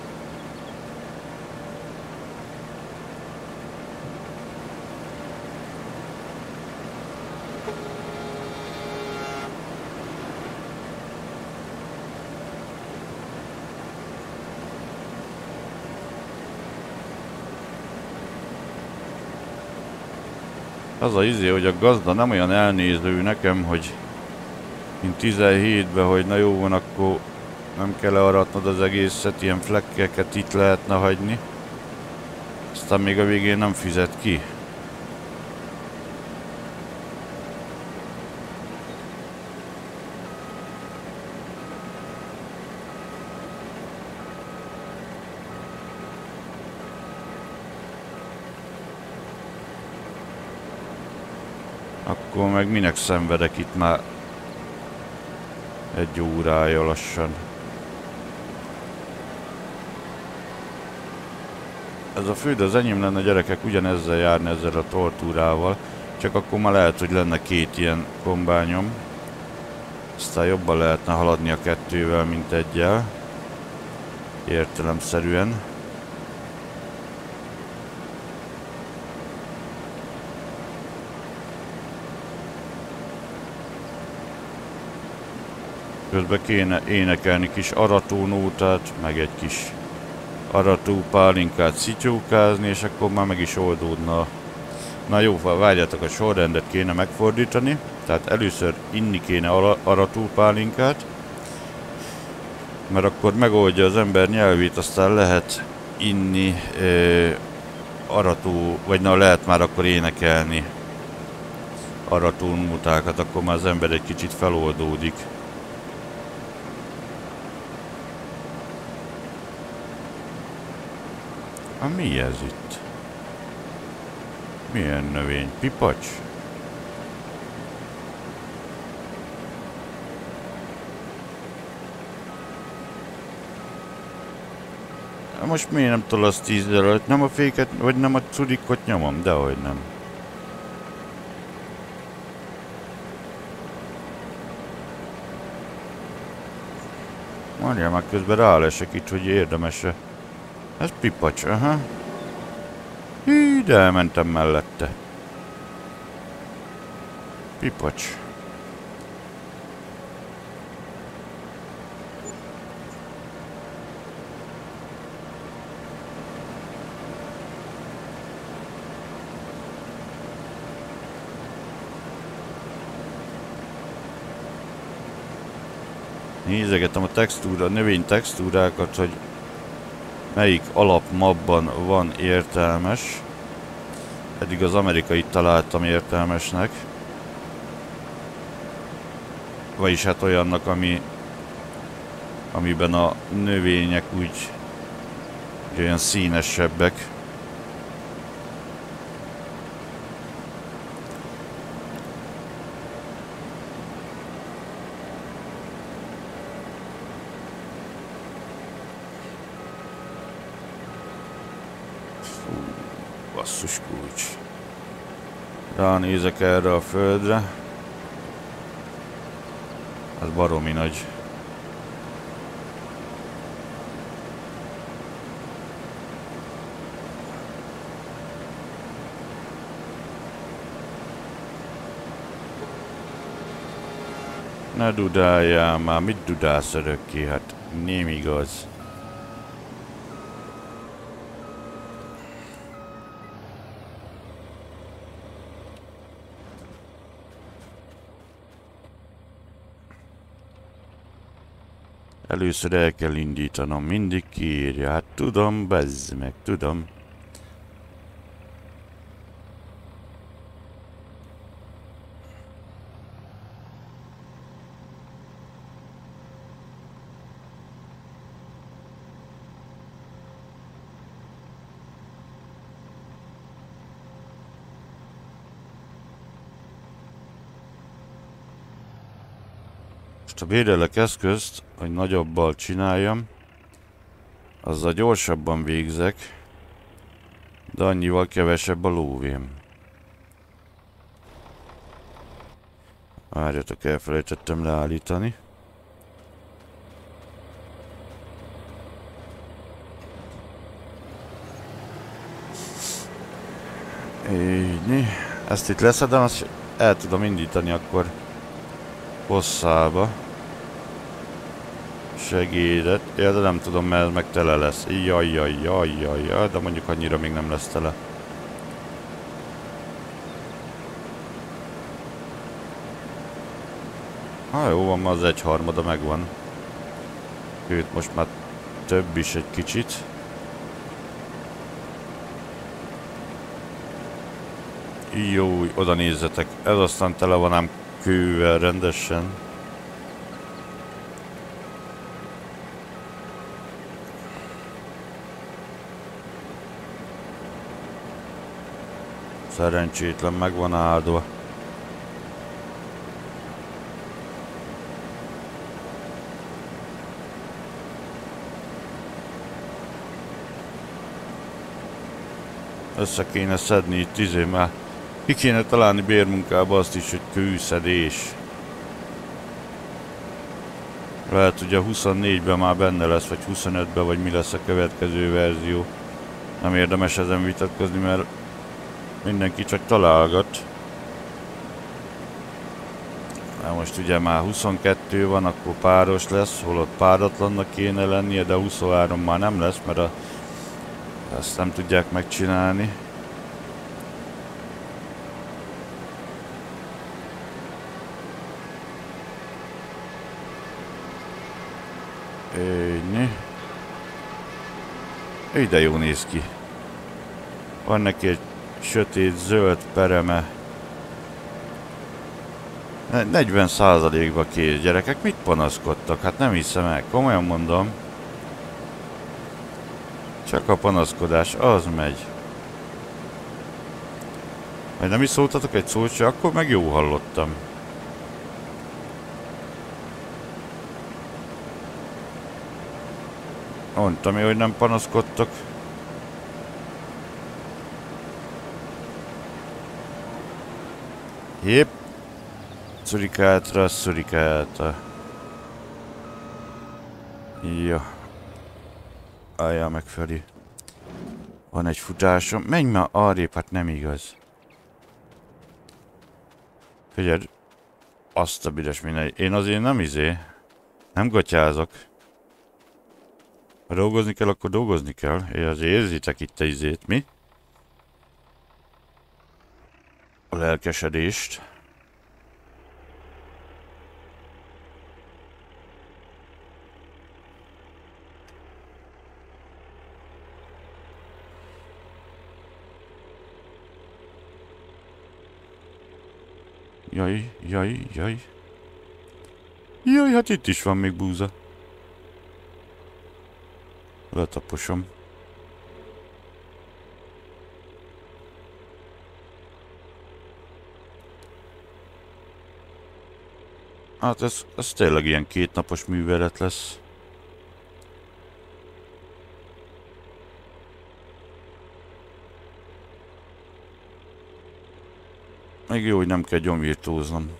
Az a izé, hogy a gazda nem olyan elnéző nekem, hogy mint 17-ben, hogy na jó van, akkor nem kell learatnod az egészet, ilyen flekkeket itt lehetne hagyni. Aztán még a végén nem fizet ki. Akkor meg minek szenvedek itt már egy órája lassan. Ez a föld az enyém lenne gyerekek, ugyanezzel járni ezzel a tortúrával, csak akkor már lehet, hogy lenne két ilyen kombányom. Aztán jobban lehetne haladni a kettővel, mint egyel. Értelemszerűen. Közben kéne énekelni kis aratónótát, meg egy kis arató pálinkát szityókázni, és akkor már meg is oldódna. Na jó, várjátok, a sorrendet kéne megfordítani. Tehát először inni kéne arató pálinkát, mert akkor megoldja az ember nyelvét, aztán lehet inni e, arató, vagy na lehet már akkor énekelni arató mutákat, akkor már az ember egy kicsit feloldódik. A mi ez itt? Milyen növény? Pipacs? Most miért nem tolasz tíz előtt? Nem a féket, vagy nem a cudikot nyomom? Dehogy nem. Mondja, már közben rálesek itt, hogy érdemes-e. Ez pipacs, aha. Hű, de elmentem mellette. Pipacs. Nézegetem a textúra, a növény textúrákat, hogy melyik alapmabban van értelmes. Eddig az amerikai találtam értelmesnek. Vagyis hát olyannak, ami, amiben a növények úgy olyan színesebbek. Basszus kulcs. Ránézek erre a földre. Az baromi nagy. Ne dudáljál már, mit dudálsz örökké? Hát nem igaz. Először el kell indítanom, mindig kiírja. Hát tudom, bezz meg, tudom. Védelek eszközt, hogy nagyobbal csináljam, azzal gyorsabban végzek, de annyival kevesebb a lóvém. Várjatok, elfelejtettem leállítani. Így, ezt itt leszedem, azt el tudom indítani akkor hosszába segédet. Ja, de nem tudom, mert meg tele lesz. Jaj, jaj, jaj, jaj, jaj, de mondjuk annyira még nem lesz tele. Ha jó van, ma az egyharmada megvan. Őt most már több is egy kicsit. Jó, oda nézzetek. Ez aztán tele van ám kővel rendesen. Szerencsétlen meg van áldva. Össze kéne szedni itt izé, mert ki kéne találni bérmunkába azt is, hogy kőszedés. Lehet, hogy a 24-ben már benne lesz, vagy 25-ben, vagy mi lesz a következő verzió. Nem érdemes ezen vitatkozni, mert mindenki csak találgat. Na most ugye már 22 van, akkor páros lesz, holott páratlannak kéne lennie, de 23 már nem lesz, mert a, ezt nem tudják megcsinálni. Ennyi. Ide jó néz ki. Van neki egy sötét zöld pereme. 40 százalékba kész gyerekek, mit panaszkodtak? Hát nem hiszem el, komolyan mondom. Csak a panaszkodás, az megy. Majd nem is szóltatok egy szót se, akkor meg jó hallottam. Mondtam én, hogy nem panaszkodtak. Jép. Szurikátra, szurikátra. Ja. Álljál meg felé. Van egy futásom. Menj már arrébb, hát nem igaz. Figyeld. Azt a büdös minden. Én azért nem izé. Nem gatyázok. Ha dolgozni kell, akkor dolgozni kell. Én azért érzitek itt a izét, mi? A lelkesedést. Jaj, jaj, jaj. Jaj, hát itt is van még búza. Letaposom. Hát ez, ez tényleg ilyen kétnapos művelet lesz. Még jó, hogy nem kell gyomvirtóznom.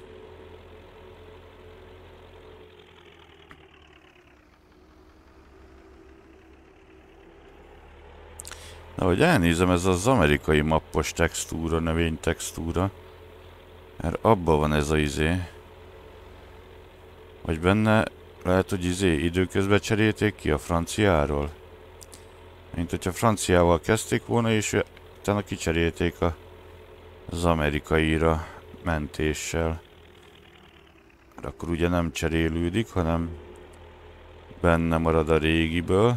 De hogy elnézem, ez az amerikai mappos textúra, növény textúra. Mert abban van ez a izé. Vagy benne lehet, hogy izé időközben cserélték ki a franciáról. Mint hogyha franciával kezdték volna, és utána kicserélték a, az amerikaira mentéssel. Mert akkor ugye nem cserélődik, hanem benne marad a régiből.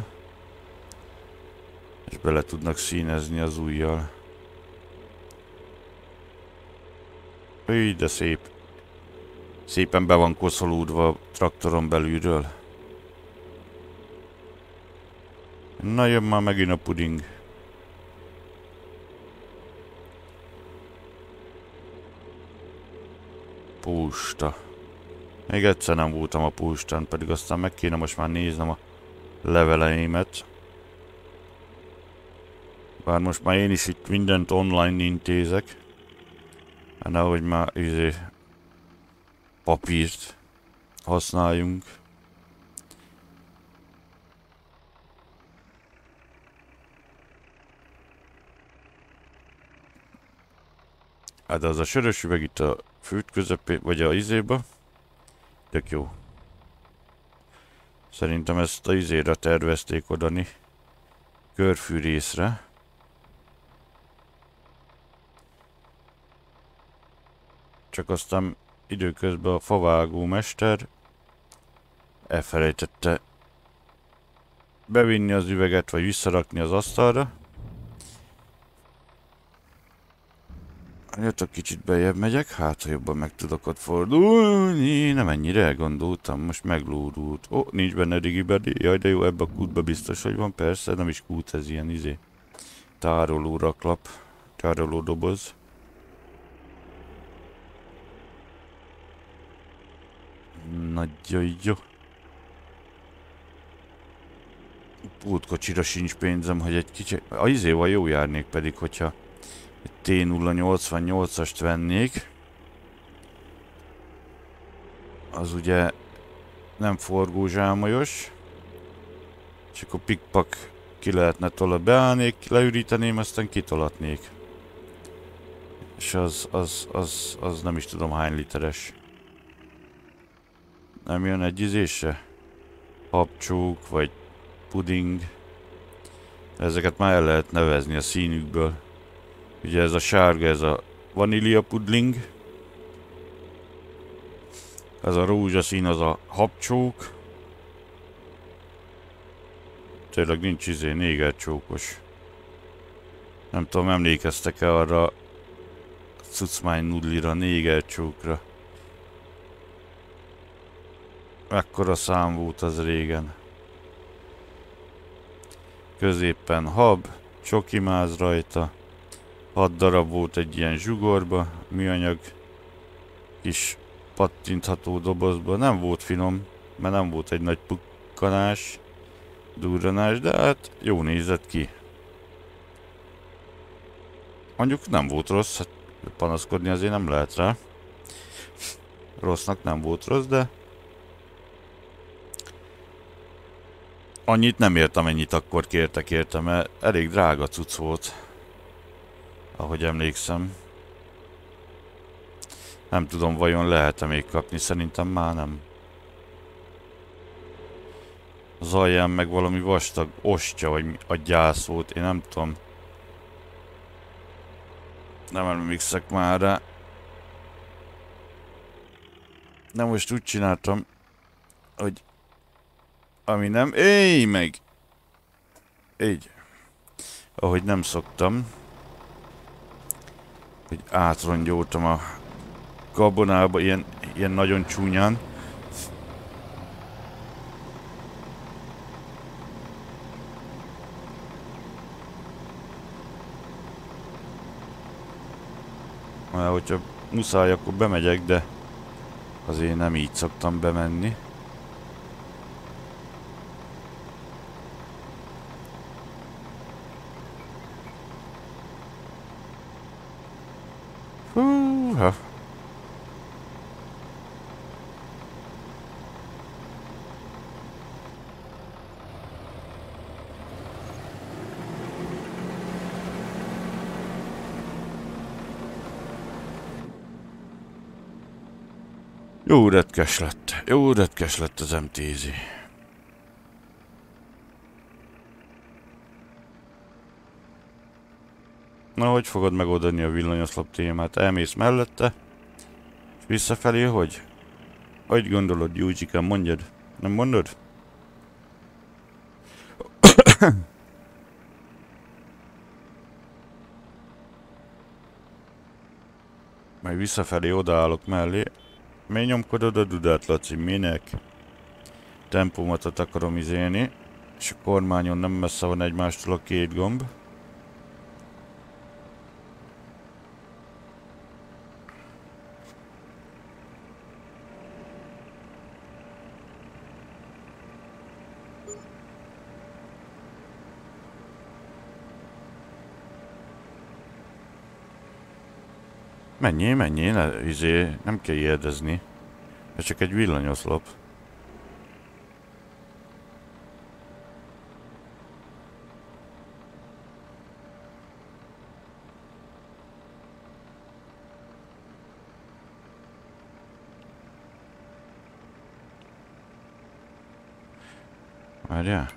És bele tudnak színezni az ujjal. Üj, de szép. Szépen be van koszolódva a traktoron belülről. Na jön már megint a puding. Pusta. Még egyszer nem voltam a pustán, pedig aztán meg kéne most már néznem a leveleimet. Bár most már én is itt mindent online intézek. Hát nehogy már izé papírt használjunk. Hát az a sörös üveg itt a főt közepén, vagy a izéba. Tök jó. Szerintem ezt a izére tervezték odani. Körfű részre. Csak aztán időközben a favágó mester elfelejtette bevinni az üveget, vagy visszarakni az asztalra. Jött a kicsit bejebb megyek, hát ha jobban meg tudok ott fordulni. Nem ennyire elgondoltam, most meglódult. Ó, oh, nincs benne digibedi. Jaj, de jó, ebbe a kútba biztos, hogy van. Persze, nem is kút, ez ilyen izé. Tároló raklap. Tároló doboz. Nagyon jó. Pótkocsira sincs pénzem, hogy egy kicsit... A izéval jó járnék pedig, hogyha T088-ast vennék. Az ugye nem forgózsámolyos. És akkor pikpak ki lehetne tolat beállnék, leüríteném, aztán kitolatnék. És az, az, az, az nem is tudom hány literes. Nem jön egy izése? Habcsók, vagy puding. Ezeket már el lehet nevezni a színükből. Ugye ez a sárga, ez a vanília pudling. Ez a rózsaszín, az a habcsók. Tényleg nincs izé négercsókos. Nem tudom, emlékeztek-e arra cucmány nudlira, négercsókra. Ekkora szám volt az régen. Középen hab, csokimáz rajta. 6 darab volt egy ilyen zsugorba, műanyag kis pattintható dobozba. Nem volt finom, mert nem volt egy nagy pukkanás, durranás, de hát jó nézett ki. Mondjuk nem volt rossz, hát panaszkodni azért nem lehet rá. Rossznak nem volt rossz, de annyit nem értem, amennyit akkor kértek érte, mert elég drága cucc volt. Ahogy emlékszem. Nem tudom, vajon lehet-e még kapni, szerintem már nem. Az alján meg valami vastag ostya, vagy a gyász volt, én nem tudom. Nem emlékszek már rá. De most úgy csináltam, hogy ami nem... Éj meg! Így. Ahogy nem szoktam. Hogy átrongyoltam a gabonába ilyen, ilyen nagyon csúnyán. Mert hogyha muszáj, akkor bemegyek, de azért nem így szoktam bemenni. Húha. Jó retkes lett. Jó retkes lett az MTZ. Na, hogy fogod megoldani a villanyoszlop témát? Elmész mellette? És visszafelé hogy? Hogy gondolod, Júzsika, mondjad? Nem mondod? Majd visszafelé odaállok mellé. Miért nyomkodod a dudát, Laci? Minek? Tempomatot akarom izélni. És a kormányon nem messze van egymástól a két gomb. Mennyi, mennyi, ne, izé, nem kell érdezni. Ez csak egy villanyoszlop. Várjál.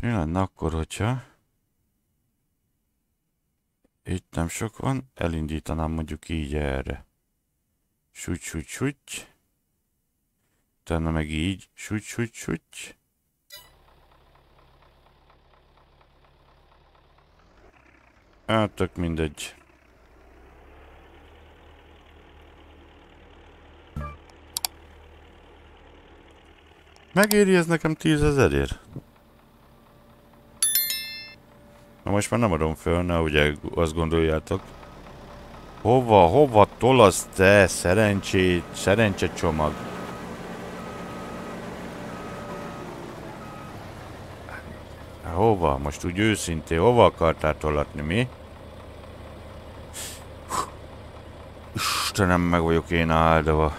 Mi lenne akkor, hogyha... Itt nem sok van, elindítanám mondjuk így erre. Súgy, súgy, súgy. Utána meg így. Súgy, súgy, súgy. Hát, tök mindegy. Megéri ez nekem tízezerért? Na most már nem adom föl, ne ugye azt gondoljátok. Hova, hova tolasz te, szerencsét, szerencsecsomag? Hova? Most úgy őszintén, hova akartál tolatni, mi? Istenem, meg vagyok én áldva.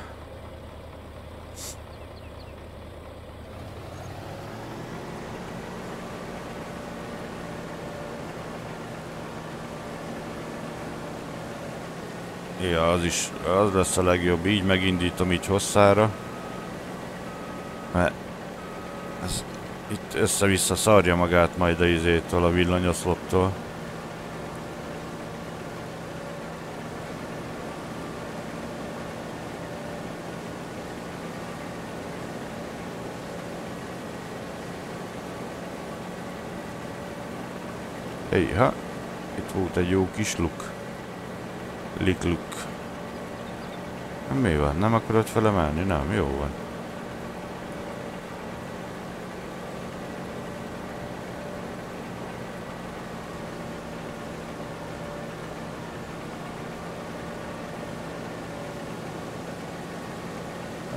Ja, az is, az lesz a legjobb. Így megindítom így hosszára. Mert ez itt össze-vissza szarja magát majd a izétől, a villanyoszloptól. Éha, itt volt egy jó kis luk. Likluk. Mi van? Nem akarod felemelni? Nem, jó van.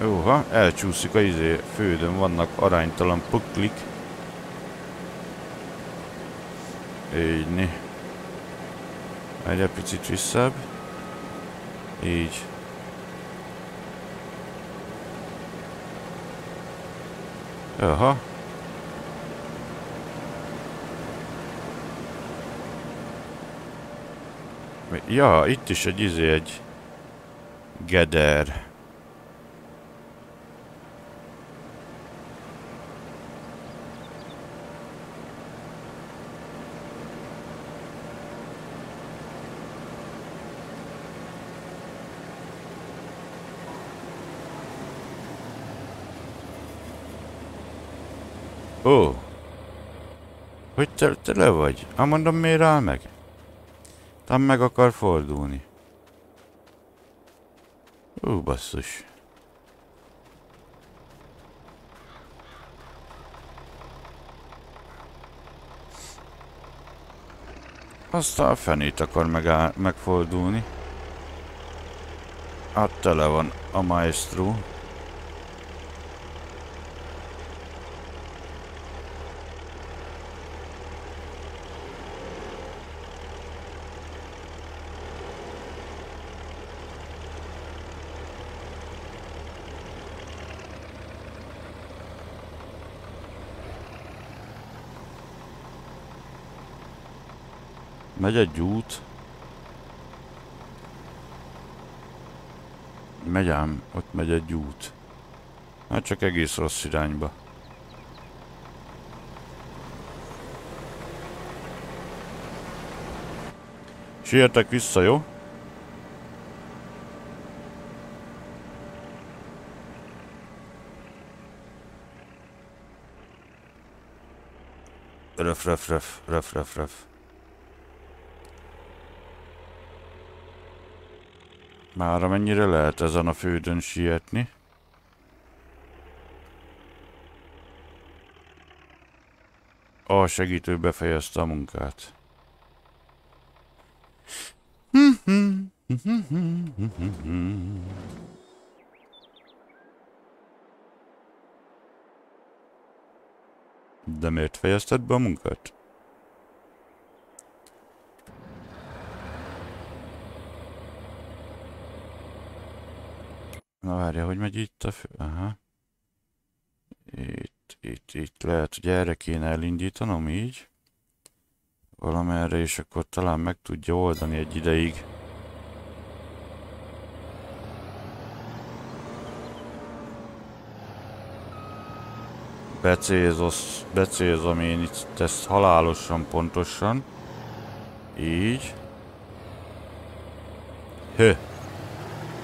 Jóha, elcsúszik a izé fődön, vannak aránytalan puklik. Így. Egy picit visszább. Így. Aha. Ja, itt is egy izé, egy geder. Ó. Hogy te, te le vagy? Ah, mondom, miért áll meg? Tam meg akar fordulni. Ó, basszus. Aztán a fenét akar megfordulni. Hát tele van a maestro. Megy egy út. Megy ám, ott megy egy út. Hát csak egész rossz irányba. Sietek vissza, jó? Röf, röf, röf, röf, röf, röf. Már mennyire lehet ezen a földön sietni? A segítő befejezte a munkát. De miért fejezted be a munkát? Na várja, hogy megy itt a fő... Aha. Itt, itt, itt lehet, hogy erre kéne elindítanom így. Valamerre, és akkor talán meg tudja oldani egy ideig. Becélzosz, becélzom én itt ezt halálosan pontosan. Így. Hö.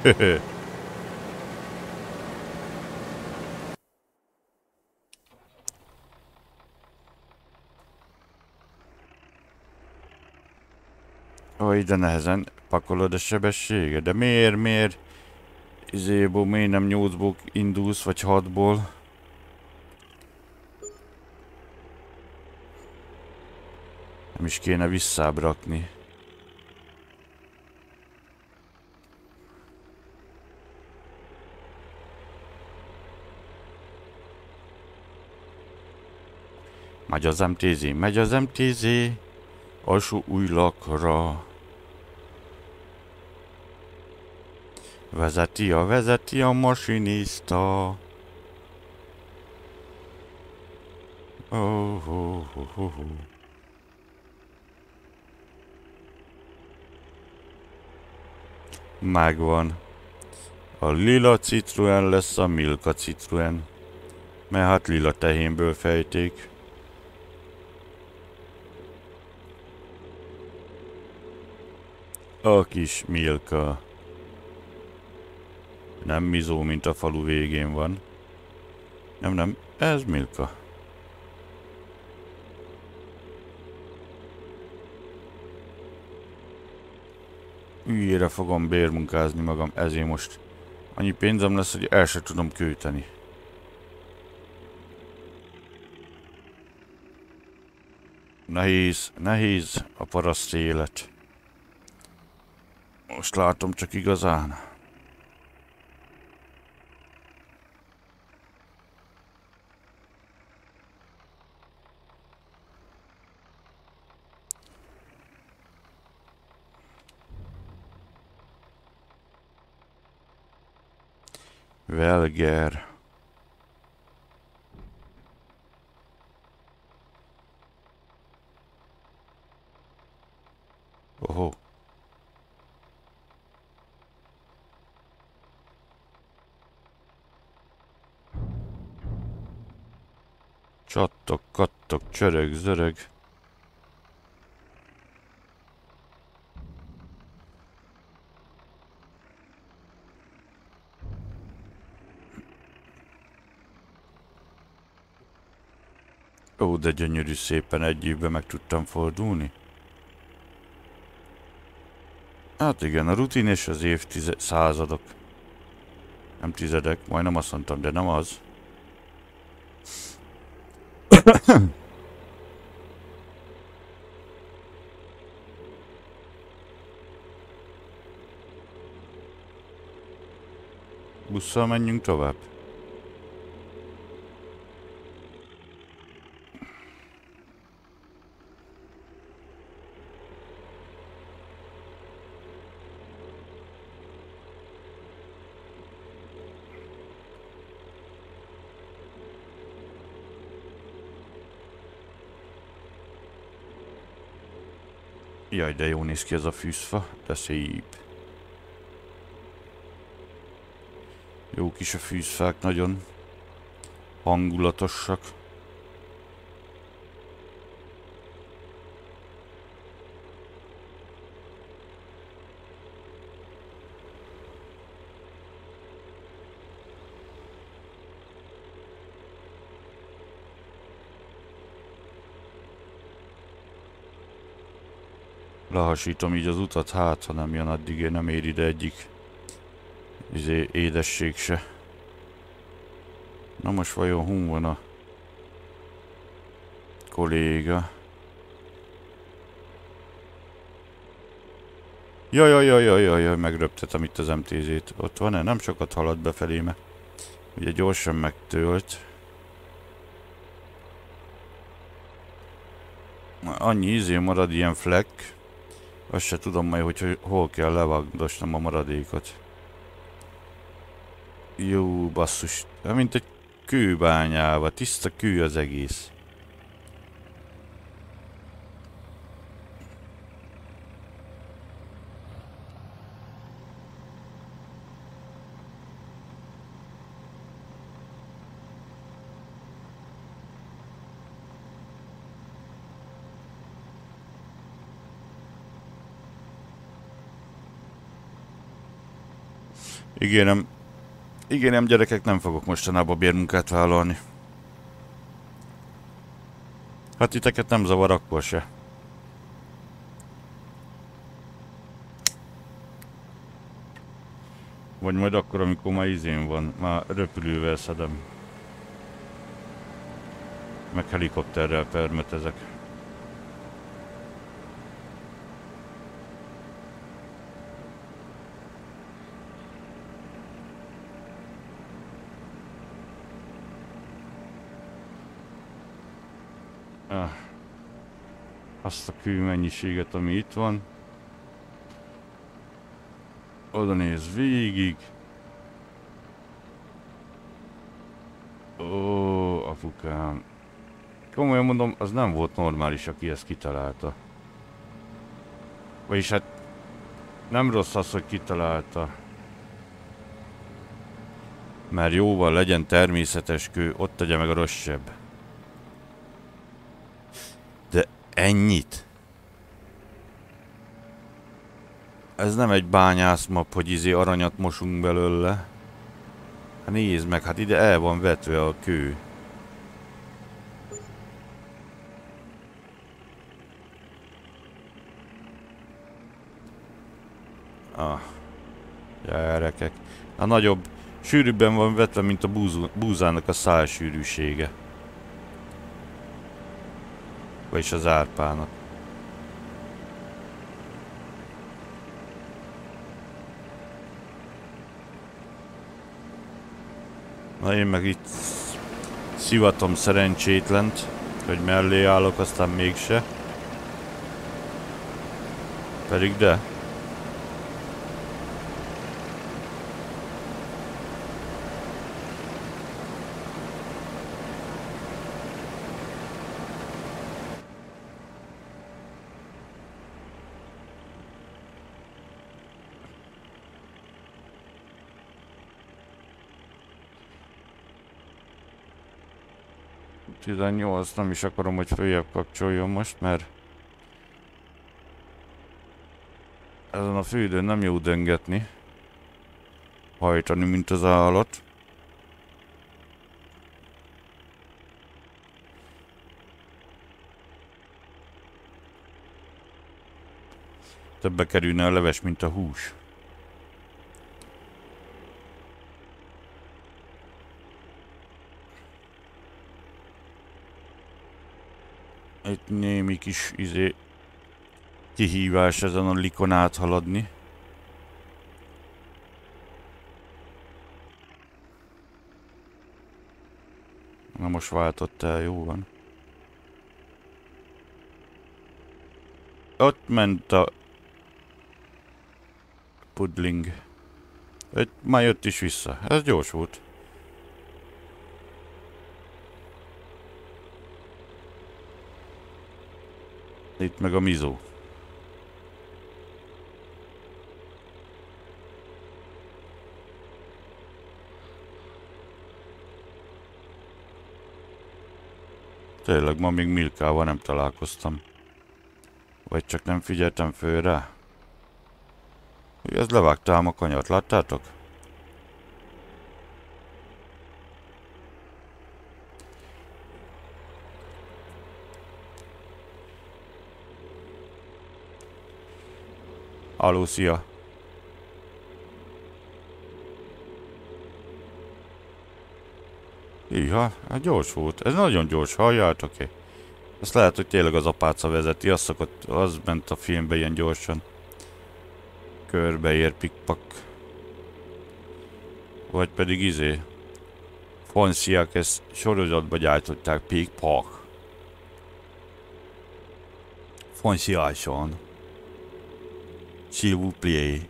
Hö, Ó, ide nehezen pakolod a sebességet. De miért, miért? Izéból miért nem 8-ból indulsz, vagy 6-ból? Nem is kéne visszább rakni. Megy az MTZ, megy az MTZ, alsó új lakra. Vezeti a, vezeti a masinista. Oh, oh, oh, oh, oh. Megvan. A lila Citroen lesz a Milka Citroen. Mert hát lila tehénből fejték. A kis Milka. Nem Mizó, mint a falu végén van. Nem, nem, ez Milka. Üljére fogom bérmunkázni magam, ezért most annyi pénzem lesz, hogy el se tudom költeni. Nehéz, nehéz a paraszt élet. Most látom csak igazán. Velger. Oho. Csattok, kattok, csörög, zörög. Ó, de gyönyörű szépen egy évben meg tudtam fordulni. Hát igen, a rutin és az évszázadok. Nem tizedek, majdnem azt mondtam, de nem az. Busszal menjünk tovább. Jaj, de jó néz ki ez a fűzfa, de szép. Jó kis a fűzfák, nagyon hangulatosak. Lehasítom így az utat, hát ha nem jön addig, nem ér ide egyik izé, édesség se. Na most vajon hun van a kolléga? Jaj, jaj, jaj, jaj, jaj, jaj, megröptetem itt az MTZ-t. Ott van-e? Nem sokat halad befelé, mert ugye gyorsan megtölt. Annyi izé marad ilyen fleck. Azt se tudom majd, hogy hol kell levagdosnom a maradékot. Jó, basszus. Mint egy kőbányába. Tiszta kő az egész. Ígérem, ígérem gyerekek, nem fogok mostanában bérmunkát vállalni. Hát titeket nem zavar akkor se. Vagy majd akkor, amikor már izén van, már repülővel szedem. Meg helikopterrel permetezek. ezek. Azt a kő mennyiséget, ami itt van. Oda néz végig. Ó, apukám. Komolyan mondom, az nem volt normális, aki ezt kitalálta. Vagyis hát nem rossz az, hogy kitalálta. Mert jóval legyen természetes kő, ott tegye meg a rosszabb. De ennyit? Ez nem egy bányászmap, hogy izé aranyat mosunk belőle. Hát nézd meg, hát ide el van vetve a kő. Ah. Gyerekek. A nagyobb, sűrűbben van vetve, mint a búzú, búzának a szálsűrűsége. Vagyis az árpának. Na én meg itt szivatom szerencsétlent, hogy mellé állok, aztán mégse. Pedig de. Tizennyolc, nem is akarom, hogy följebb kapcsoljon most, mert ezen a fődön nem jó döngetni. Hajtani, mint az állat. Többe kerülne a leves, mint a hús. Némi kis izé kihívás ezen a likon áthaladni. Na most váltott el, jó van. Ott ment a pudling. Egy, már jött is vissza. Ez gyors volt. Itt meg a mizó. Tényleg, ma még Milkával nem találkoztam. Vagy csak nem figyeltem föl rá. Ez levágtál a kanyart, láttátok? Aló, szia! Iha, hát gyors volt. Ez nagyon gyors, halljátok-e? Ezt lehet, hogy tényleg az apáca vezeti, az szokott, az ment a filmbe ilyen gyorsan. Körbeér pikpak. Vagy pedig izé. Fonciak ezt sorozatba gyártották, pikpak. Fonciáson. S'il vous plaît.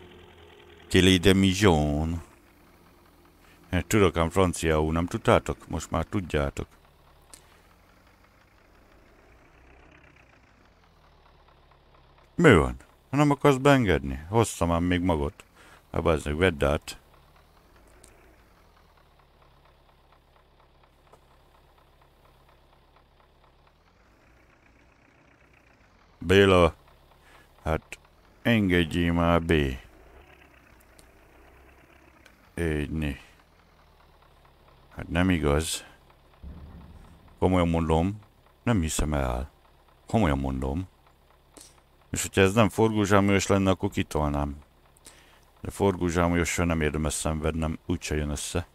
Quelle est de Tudok ám franciául, nem tudtátok? Most már tudjátok. Mi van? Nem akarsz beengedni? Hoztam már még magot. Hát bazdmeg, vedd át. Béla, hát engedjél már B. Így Hát nem igaz. Komolyan mondom, nem hiszem el. Komolyan mondom. És hogyha ez nem forgózsáműs lenne, akkor kitolnám. De forgózsámolyossal nem érdemes szenvednem, úgyse jön össze.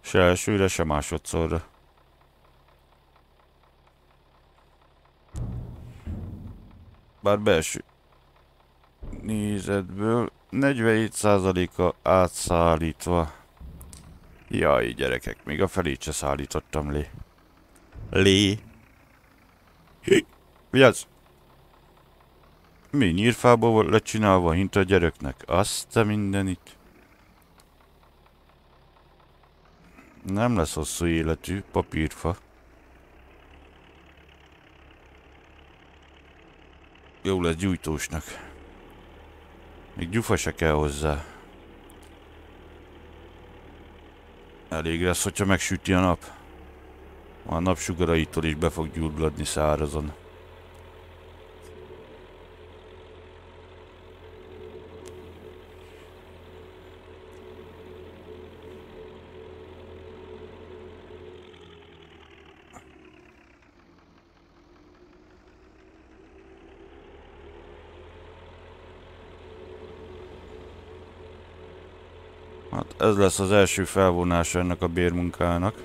Se elsőre, se másodszorra. Bár belső nézetből 47%-a átszállítva. Jaj, gyerekek, még a felét se szállítottam lé. Lé. Vigyázz! Mi nyírfából volt lecsinálva hint a gyereknek? Azt a mindenit. Nem lesz hosszú életű, papírfa. Jó lesz gyújtósnak. Még gyufa se kell hozzá. Elég lesz, hogyha megsüti a nap. A napsugaraitól is be fog gyulladni szárazon. Hát ez lesz az első felvonása ennek a bérmunkának.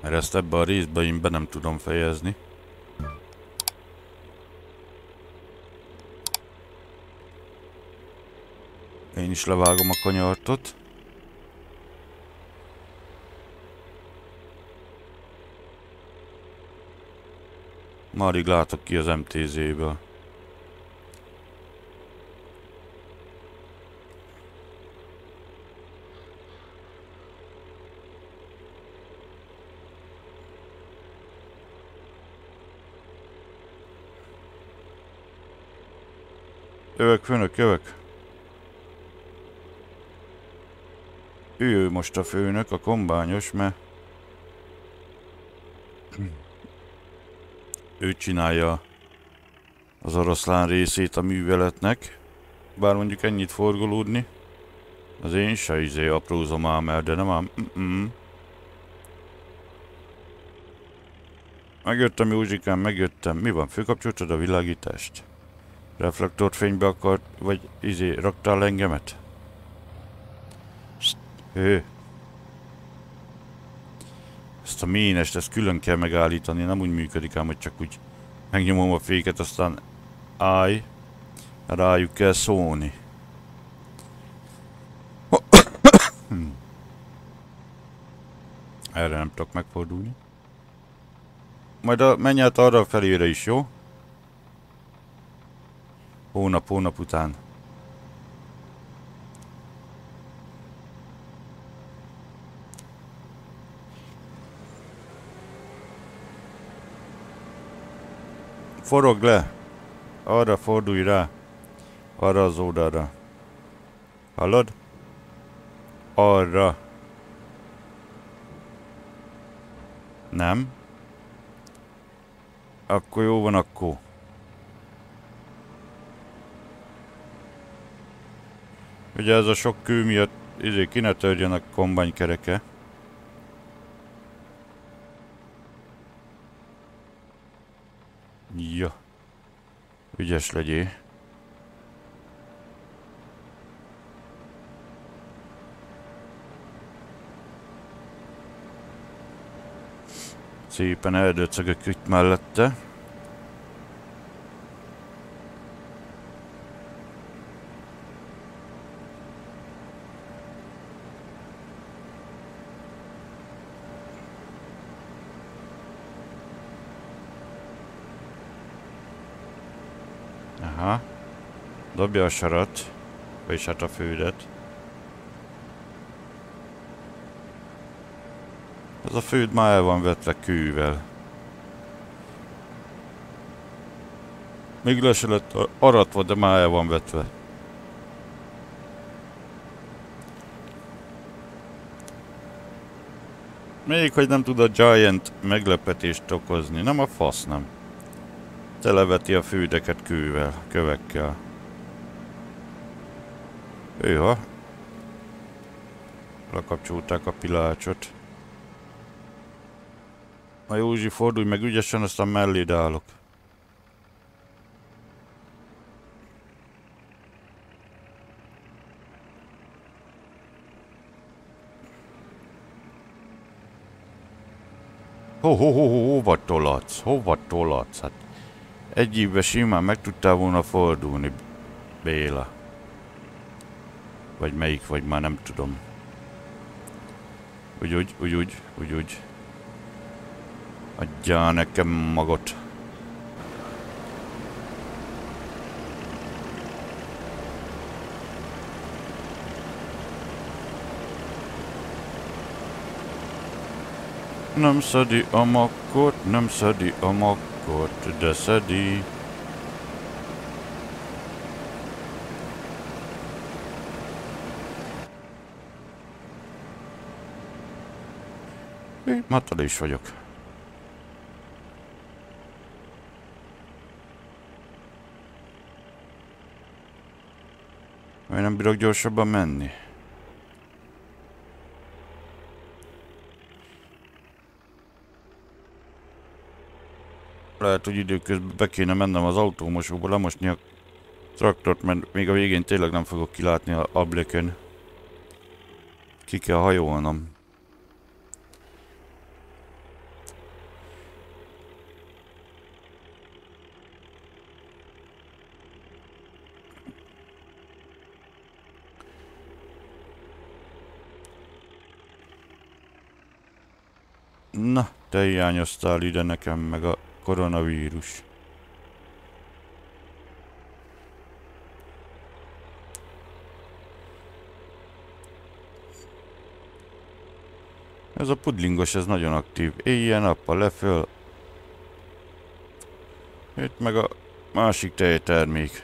Mert ezt ebbe a részbe én be nem tudom fejezni. Én is levágom a kanyartot. Marig látok ki az MTZ-ből. Jövök, főnök, jövök. Ő, most a főnök, a kombányos, mert... Ő csinálja az oroszlán részét a műveletnek. Bár mondjuk ennyit forgolódni. Az én se izé aprózom ám el, de nem ám... Mm -mm. Megjöttem Józsikám, megjöttem. Mi van, főkapcsoltad a világítást? Reflektorfénybe akart, vagy izé, raktál engemet? Ő. Ezt a ménest, ezt külön kell megállítani, nem úgy működik ám, hogy csak úgy megnyomom a féket, aztán állj, rájuk kell szólni. Erre nem tudok megfordulni. Majd a, menj át arra felére is, jó? Hónap, hónap után. Forog le. Arra fordulj rá. Arra az oldalra. Hallod? Arra. Nem? Akkor jó van, akkor. Ugye ez a sok kő miatt izé, ki ne törjön a kombánykereke. Ja. Ügyes legyél. Szépen eldöcögök itt mellette. Dobja a sarat, vagyis hát a fődet. Ez a főd már el van vetve kővel. Még le aratva, de már el van vetve. Még hogy nem tud a Giant meglepetést okozni, nem a fasz nem. Televeti a fődeket kővel, kövekkel. Őha. Lekapcsolták a pilácsot. Na Józsi, fordulj meg ügyesen, aztán melléd állok. Ho, ho, ho, ho, hova tolatsz? Hova tolatsz? Hát egy évben simán meg tudtál volna fordulni, Béla. Vagy melyik, vagy már nem tudom. Úgy, úgy, úgy, úgy, úgy, úgy. Adjál nekem magot. Nem szedi a makkot, nem szedi a makkot, de szedi. Mattal is vagyok. Miért nem bírok gyorsabban menni? Lehet, hogy időközben be kéne mennem az autómosóba lemosni a traktort, mert még a végén tényleg nem fogok kilátni a ablökön. Ki kell hajolnom. Na, te hiányoztál ide nekem meg a koronavírus. Ez a pudlingos, ez nagyon aktív. Éjjel-nappal leföl. Itt meg a másik tejtermék.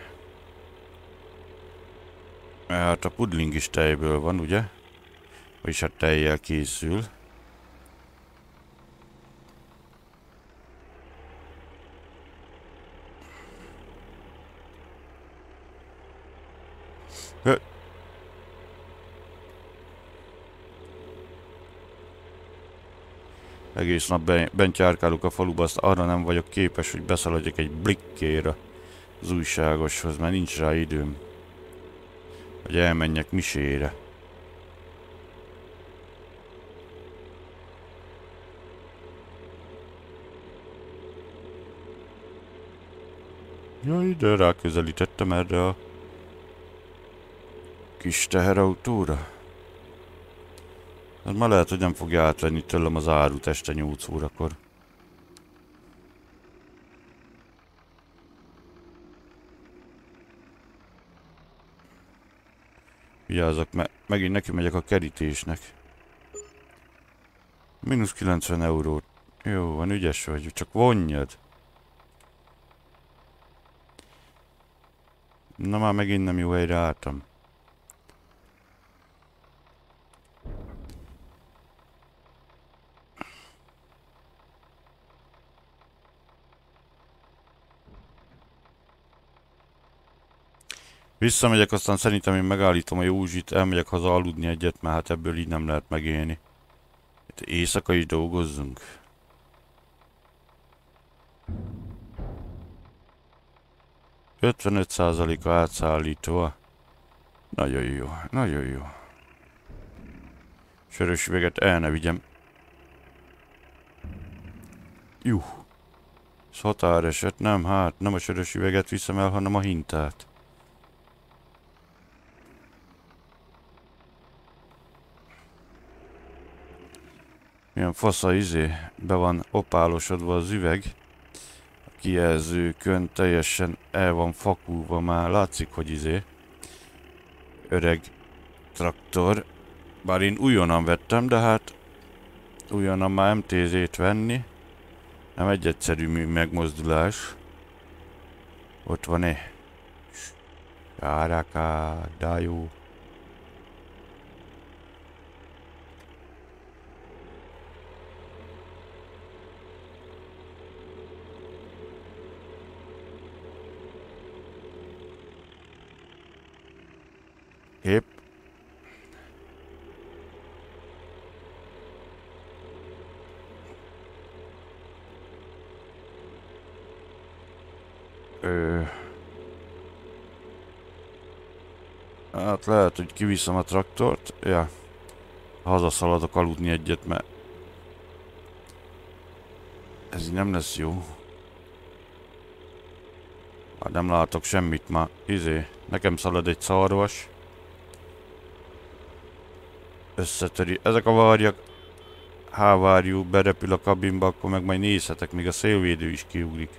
Hát a pudling is tejből van, ugye? Vagyis hát tejjel készül. Egész nap bent járkálok a faluba, azt arra nem vagyok képes, hogy beszaladjak egy blikkére az újságoshoz, mert nincs rá időm. Hogy elmenjek misére. Ja, ide ráközelítettem erre a kis teherautóra. Ez hát ma lehet, hogy nem fogja átvenni tőlem az árut este 8 órakor. Vigyázzak, me megint neki megyek a kerítésnek. Minusz 90 eurót. Jó, van ügyes vagy, csak vonjad. Na már megint nem jó helyre álltam. Visszamegyek, aztán szerintem én megállítom a Józsit, elmegyek haza aludni egyet, mert hát ebből így nem lehet megélni. Itt éjszaka is dolgozzunk. Ötvenöt százaléka átszállítva. Nagyon jó, nagyon jó. Sörös üveget el ne vigyem. Juh. Szatáreset, nem, hát nem a sörös üveget viszem el, hanem a hintát. Milyen fasza izé, be van opálosodva az üveg. A kijelzőkön teljesen el van fakulva már, látszik, hogy izé. Öreg traktor. Bár én újonnan vettem, de hát újonnan már MTZ-t venni. Nem egy egyszerű megmozdulás. Ott van-e? Káraká, dájú. Épp. Ö... Hát lehet, hogy kiviszem a traktort. Ja. Hazaszaladok aludni egyet, mert... Ez nem lesz jó. Hát nem látok semmit már. Izé, nekem szalad egy szarvas. Összetöri. Ezek a várjak háváriú berepül a kabinba, akkor meg majd nézhetek, még a szélvédő is kiugrik.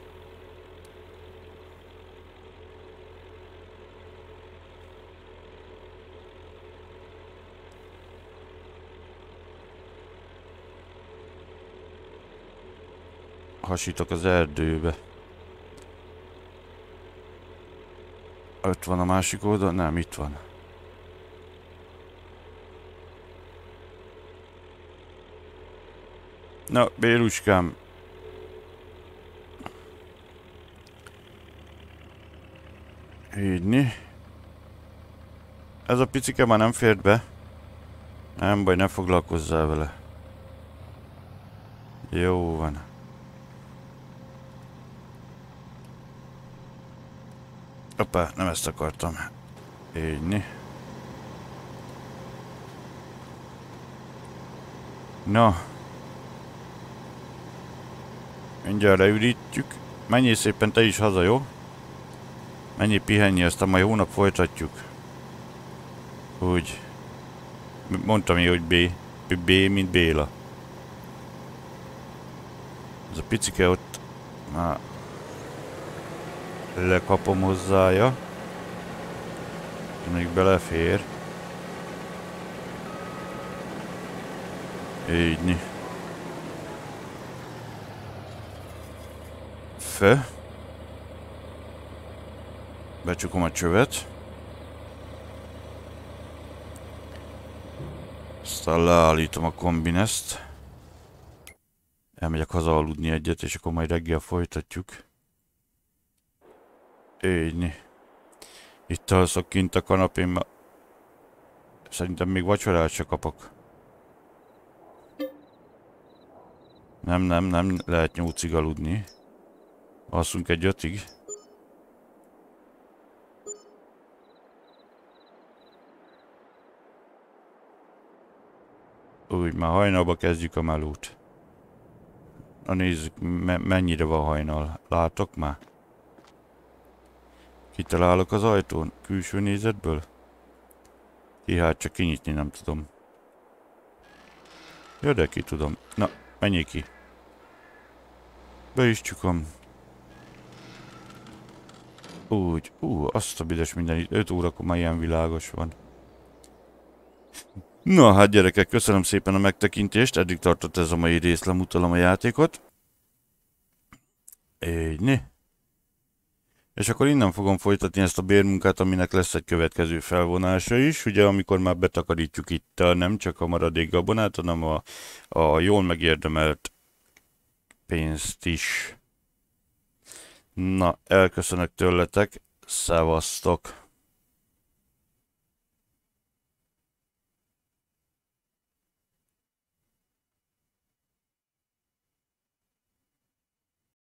Hasítok az erdőbe. Ott van a másik oldal? Nem, itt van. Na, Béluskám. Ígyni. Ez a picike már nem fért be. Nem baj, ne foglalkozzál vele. Jó van. Hoppá, nem ezt akartam. Ígyni. Na. Mindjárt leürítjük. Menjél szépen te is haza, jó? Mennyi pihenni, aztán majd hónap folytatjuk. Úgy. Mondtam én, hogy B. B, mint Béla. Ez a picike ott már lekapom hozzája. Még belefér. Így. Fe. Becsukom a csövet. Aztán leállítom a kombineszt. Elmegyek haza aludni egyet, és akkor majd reggel folytatjuk. Így. Itt alszok kint a kanapén, Szerintem még vacsorát se kapok. Nem, nem, nem lehet nyolcig aludni. Alszunk egy ötig. Úgy, már hajnalba kezdjük a melót. Na nézzük, me mennyire van hajnal. Látok már? Kitalálok az ajtón, külső nézetből? Ki csak kinyitni nem tudom. Ja, de ki tudom. Na, menjél ki. Be is csukom. Úgy, ú, azt a büdös minden, 5 órakor már ilyen világos van. Na hát gyerekek, köszönöm szépen a megtekintést, eddig tartott ez a mai rész, lemutalom a játékot. Így, És akkor innen fogom folytatni ezt a bérmunkát, aminek lesz egy következő felvonása is, ugye amikor már betakarítjuk itt a, nem csak a maradék gabonát, hanem a, a jól megérdemelt pénzt is. Na, elköszönök tőletek, szevasztok!